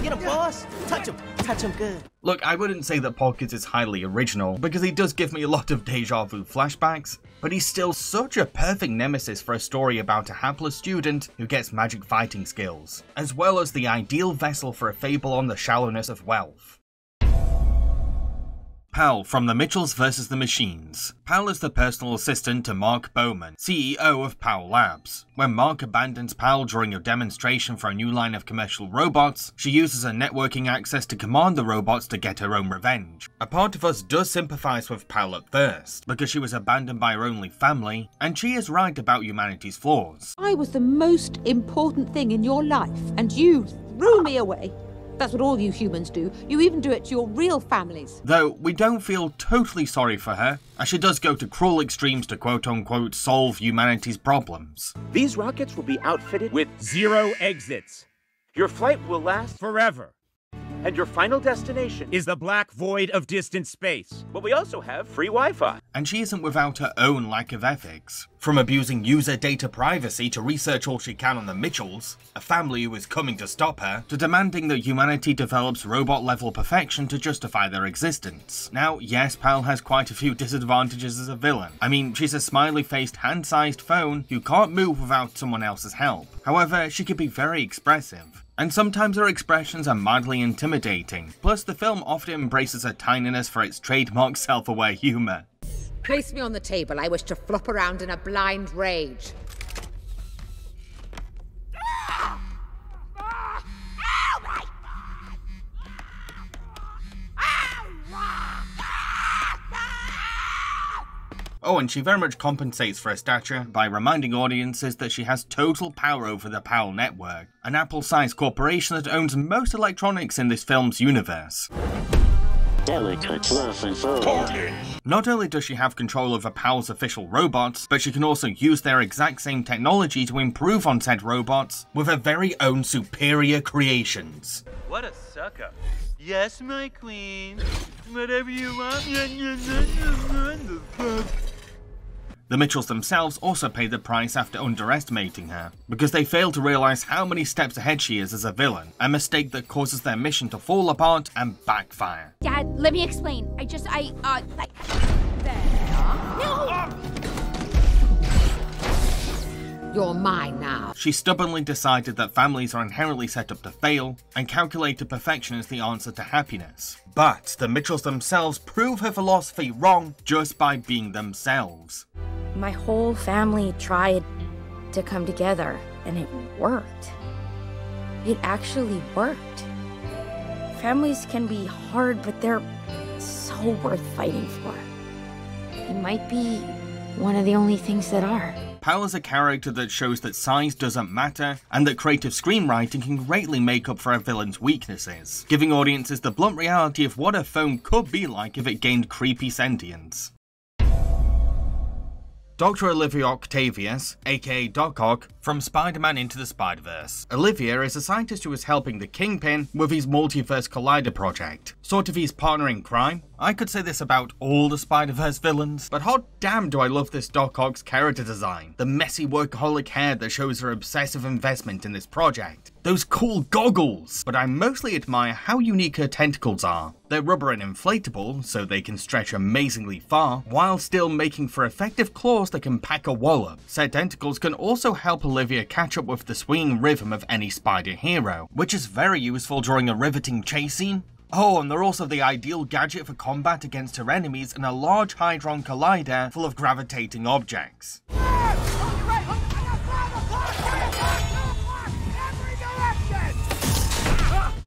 Get him, boss. Touch him. Good. Look, I wouldn't say that Pockets is highly original, because he does give me a lot of deja vu flashbacks, but he's still such a perfect nemesis for a story about a hapless student who gets magic fighting skills, as well as the ideal vessel for a fable on the shallowness of wealth. Pal from The Mitchells vs. the Machines. Pal is the personal assistant to Mark Bowman, CEO of Pal Labs. When Mark abandons Pal during a demonstration for a new line of commercial robots, she uses her networking access to command the robots to get her own revenge. A part of us does sympathise with Pal at first, because she was abandoned by her only family, and she is right about humanity's flaws. I was the most important thing in your life, and you threw me away. That's what all you humans do. You even do it to your real families. Though we don't feel totally sorry for her, as she does go to cruel extremes to quote unquote solve humanity's problems. These rockets will be outfitted with zero exits. Your flight will last forever. And your final destination is the black void of distant space. But we also have free Wi Fi. And she isn't without her own lack of ethics. From abusing user data privacy to research all she can on the Mitchells, a family who is coming to stop her, to demanding that humanity develops robot level perfection to justify their existence. Now, yes, Pal has quite a few disadvantages as a villain. I mean, she's a smiley faced, hand sized phone who can't move without someone else's help. However, she can be very expressive and sometimes her expressions are mildly intimidating. Plus, the film often embraces her tininess for its trademark self-aware humour. Place me on the table. I wish to flop around in a blind rage. Oh, and she very much compensates for her stature by reminding audiences that she has total power over the PAL network, an Apple-sized corporation that owns most electronics in this film's universe. Delicate love and fold. Not only does she have control over PAL's official robots, but she can also use their exact same technology to improve on said robots with her very own superior creations. What a sucker. Yes, my queen. Whatever you want. The Mitchells themselves also pay the price after underestimating her, because they fail to realise how many steps ahead she is as a villain, a mistake that causes their mission to fall apart and backfire. Dad, let me explain. I just, I, uh, like... No! You're mine now. She stubbornly decided that families are inherently set up to fail, and calculated perfection is the answer to happiness. But the Mitchells themselves prove her philosophy wrong just by being themselves. My whole family tried to come together, and it worked. It actually worked. Families can be hard, but they're so worth fighting for. It might be one of the only things that are. Is a character that shows that size doesn't matter, and that creative screenwriting can greatly make up for a villain's weaknesses, giving audiences the blunt reality of what a phone could be like if it gained creepy sentience. Dr. Olivia Octavius, aka Doc Ock, from Spider-Man Into the Spider-Verse. Olivia is a scientist who is helping the Kingpin with his Multiverse Collider project, sort of his partner in crime. I could say this about all the Spider-Verse villains, but hot damn do I love this Doc Ock's character design. The messy workaholic hair that shows her obsessive investment in this project. Those cool goggles! But I mostly admire how unique her tentacles are. They're rubber and inflatable, so they can stretch amazingly far, while still making for effective claws that can pack a wallop. Said tentacles can also help Olivia catch up with the swinging rhythm of any spider hero, which is very useful during a riveting chase scene. Oh, and they're also the ideal gadget for combat against her enemies in a large Hadron Collider full of gravitating objects.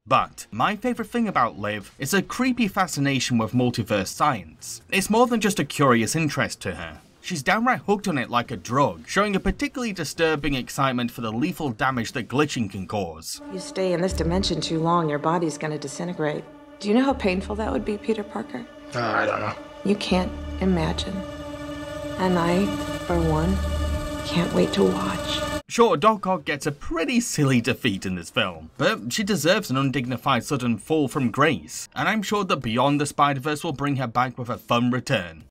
But my favourite thing about Liv is her creepy fascination with multiverse science. It's more than just a curious interest to her. She's downright hooked on it like a drug, showing a particularly disturbing excitement for the lethal damage that glitching can cause. You stay in this dimension too long, your body's gonna disintegrate. Do you know how painful that would be, Peter Parker? Uh, I don't know. You can't imagine. And I, for one, can't wait to watch. Sure, Doc Ock gets a pretty silly defeat in this film, but she deserves an undignified sudden fall from grace, and I'm sure that Beyond the Spider-Verse will bring her back with a fun return.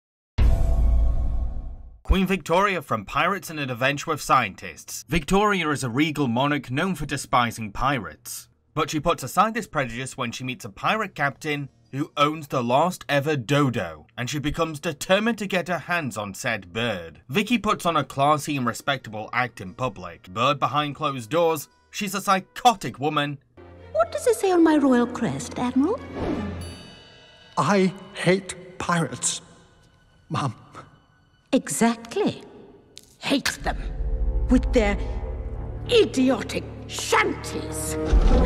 Queen Victoria from Pirates and an Adventure with Scientists. Victoria is a regal monarch known for despising pirates, but she puts aside this prejudice when she meets a pirate captain who owns the last ever dodo, and she becomes determined to get her hands on said bird. Vicky puts on a classy and respectable act in public, but behind closed doors, she's a psychotic woman. What does it say on my royal crest, Admiral? I hate pirates. Mom. Exactly. Hate them. With their idiotic shanties.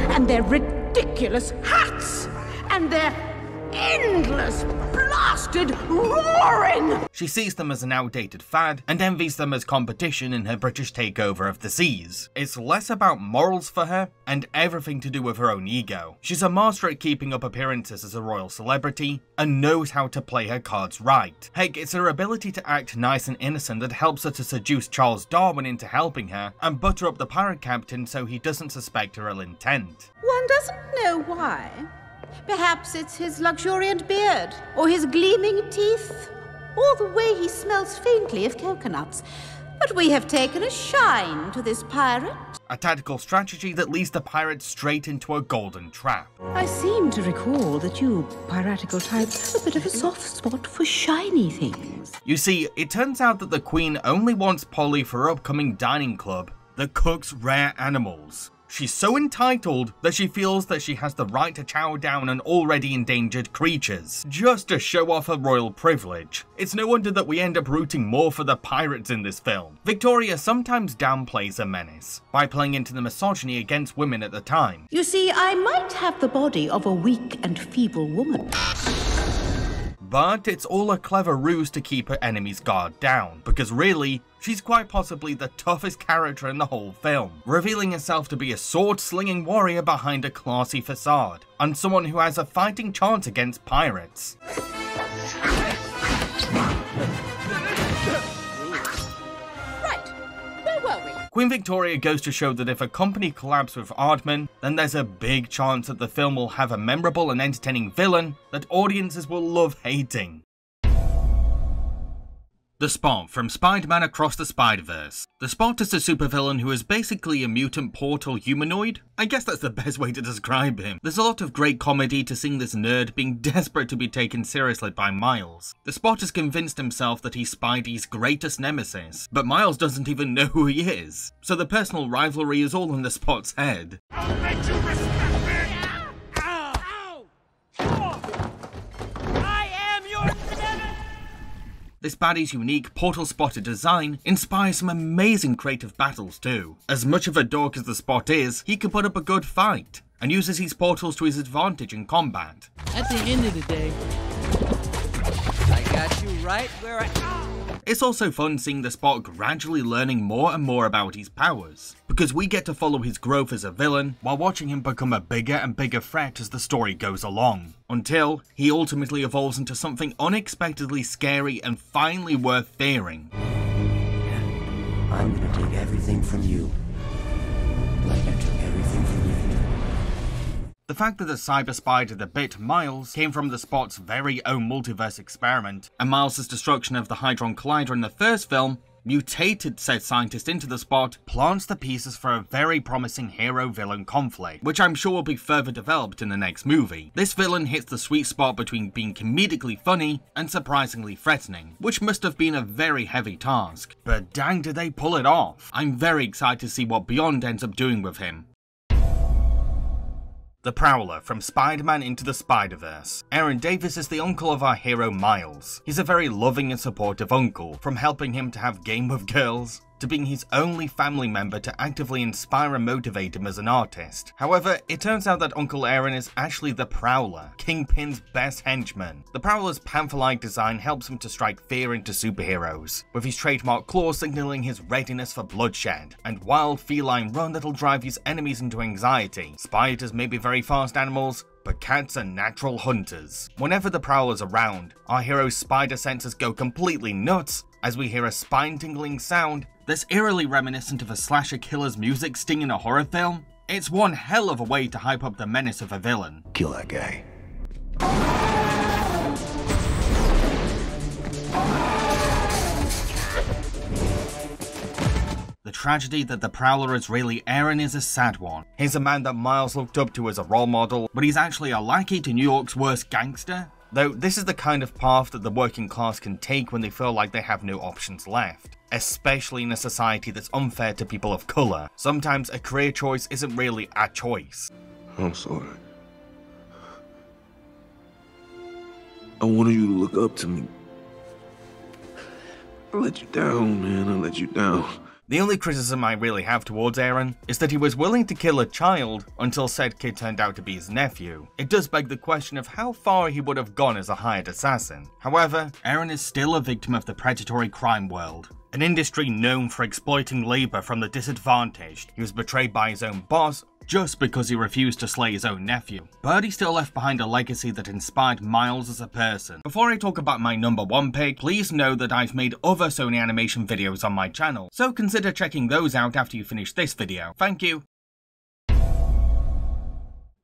And their ridiculous hats. And their endless blasted roaring! She sees them as an outdated fad and envies them as competition in her British takeover of the seas. It's less about morals for her and everything to do with her own ego. She's a master at keeping up appearances as a royal celebrity and knows how to play her cards right. Heck, it's her ability to act nice and innocent that helps her to seduce Charles Darwin into helping her and butter up the pirate captain so he doesn't suspect her ill intent. One doesn't know why. Perhaps it's his luxuriant beard, or his gleaming teeth, or the way he smells faintly of coconuts. But we have taken a shine to this pirate. A tactical strategy that leads the pirates straight into a golden trap. I seem to recall that you piratical types have a bit of a soft spot for shiny things. You see, it turns out that the Queen only wants Polly for her upcoming dining club that cooks rare animals. She's so entitled that she feels that she has the right to chow down on already endangered creatures, just to show off her royal privilege. It's no wonder that we end up rooting more for the pirates in this film. Victoria sometimes downplays her menace, by playing into the misogyny against women at the time. You see, I might have the body of a weak and feeble woman. But it's all a clever ruse to keep her enemy's guard down, because really, she's quite possibly the toughest character in the whole film, revealing herself to be a sword-slinging warrior behind a classy facade, and someone who has a fighting chance against pirates. Queen Victoria goes to show that if a company collabs with Aardman, then there's a big chance that the film will have a memorable and entertaining villain that audiences will love hating. The Spot from Spider-Man Across the Spider-Verse. The Spot is a supervillain who is basically a mutant portal humanoid. I guess that's the best way to describe him. There's a lot of great comedy to seeing this nerd being desperate to be taken seriously by Miles. The Spot has convinced himself that he's Spidey's greatest nemesis, but Miles doesn't even know who he is. So the personal rivalry is all in the Spot's head. This baddie's unique portal spotted design inspires some amazing creative battles too. As much of a dork as the Spot is, he can put up a good fight, and uses his portals to his advantage in combat. At the end of the day, I got you right where I. It's also fun seeing the Spot gradually learning more and more about his powers, because we get to follow his growth as a villain while watching him become a bigger and bigger threat as the story goes along, until he ultimately evolves into something unexpectedly scary and finally worth fearing. I'm gonna take everything from you. The fact that the cyber spider that bit Miles came from the Spot's very own multiverse experiment, and Miles' destruction of the Hadron Collider in the first film mutated said scientist into the Spot, plants the pieces for a very promising hero-villain conflict, which I'm sure will be further developed in the next movie. This villain hits the sweet spot between being comedically funny and surprisingly threatening, which must have been a very heavy task, but dang did they pull it off. I'm very excited to see what Beyond ends up doing with him. The Prowler from Spider-Man Into the Spider-Verse. Aaron Davis is the uncle of our hero Miles. He's a very loving and supportive uncle, from helping him to have game with girls, to being his only family member to actively inspire and motivate him as an artist. However, it turns out that Uncle Aaron is actually the Prowler, Kingpin's best henchman. The Prowler's panther-like design helps him to strike fear into superheroes, with his trademark claws signaling his readiness for bloodshed, and wild feline run that'll drive his enemies into anxiety. Spiders may be very fast animals, but cats are natural hunters. Whenever the Prowler's around, our hero's spider senses go completely nuts as we hear a spine-tingling sound that's eerily reminiscent of a slasher killer's music sting in a horror film. It's one hell of a way to hype up the menace of a villain. Kill that guy. The tragedy that the Prowler is really Aaron is a sad one. He's a man that Miles looked up to as a role model, but he's actually a lackey to New York's worst gangster. Though this is the kind of path that the working class can take when they feel like they have no options left. Especially in a society that's unfair to people of colour. Sometimes a career choice isn't really a choice. I'm sorry. I wanted you to look up to me. I let you down, man. I let you down. The only criticism I really have towards Aaron is that he was willing to kill a child until said kid turned out to be his nephew. It does beg the question of how far he would have gone as a hired assassin. However, Aaron is still a victim of the predatory crime world, an industry known for exploiting labor from the disadvantaged. He was betrayed by his own boss just because he refused to slay his own nephew. Birdie still left behind a legacy that inspired Miles as a person. Before I talk about my number one pick, please know that I've made other Sony animation videos on my channel, so consider checking those out after you finish this video. Thank you.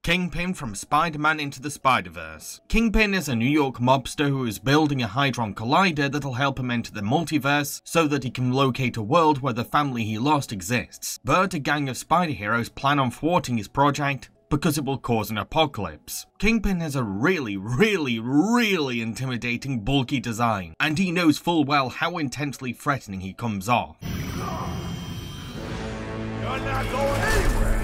Kingpin from Spider-Man Into the Spider-Verse. Kingpin is a New York mobster who is building a Hadron Collider that'll help him enter the multiverse so that he can locate a world where the family he lost exists. But a gang of spider heroes plan on thwarting his project because it will cause an apocalypse. Kingpin has a really, really, really intimidating bulky design, and he knows full well how intensely threatening he comes off. You're not going anywhere.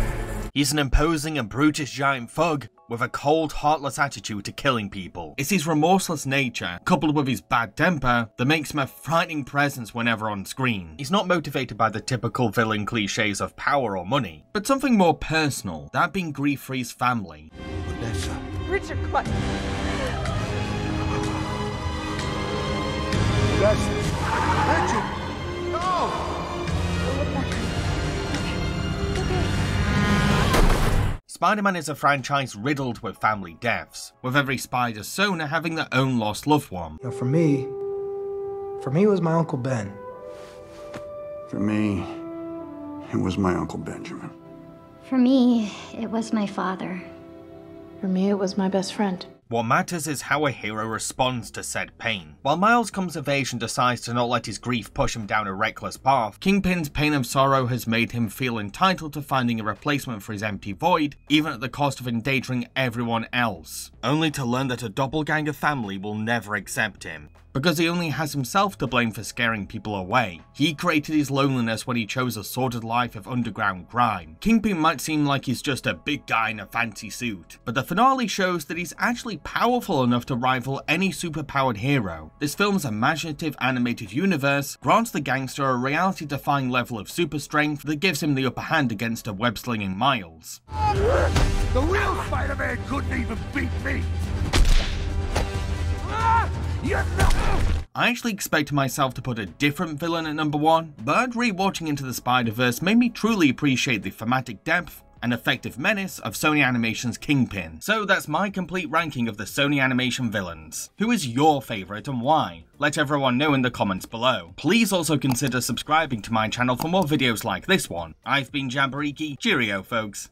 He's an imposing and brutish giant thug with a cold, heartless attitude to killing people. It's his remorseless nature, coupled with his bad temper, that makes him a frightening presence whenever on screen. He's not motivated by the typical villain cliches of power or money, but something more personal, that being grief for his family. Vanessa. Richard, come on. That's Spider-Man is a franchise riddled with family deaths, with every Spider-Sona having their own lost loved one. You know, for me, for me, it was my Uncle Ben. For me, it was my Uncle Benjamin. For me, it was my father. For me, it was my best friend. What matters is how a hero responds to said pain. While Miles comes of age and decides to not let his grief push him down a reckless path, Kingpin's pain of sorrow has made him feel entitled to finding a replacement for his empty void, even at the cost of endangering everyone else, only to learn that a doppelganger family will never accept him. Because he only has himself to blame for scaring people away. He created his loneliness when he chose a sordid life of underground crime. Kingpin might seem like he's just a big guy in a fancy suit, but the finale shows that he's actually powerful enough to rival any superpowered hero. This film's imaginative animated universe grants the gangster a reality-defying level of super strength that gives him the upper hand against a web-slinging Miles. The real Spider-Man couldn't even beat me. I actually expected myself to put a different villain at number 1, but rewatching Into the Spider-Verse made me truly appreciate the thematic depth and effective menace of Sony Animation's Kingpin. So that's my complete ranking of the Sony Animation villains. Who is your favourite and why? Let everyone know in the comments below. Please also consider subscribing to my channel for more videos like this one. I've been Jambareeqi, cheerio folks.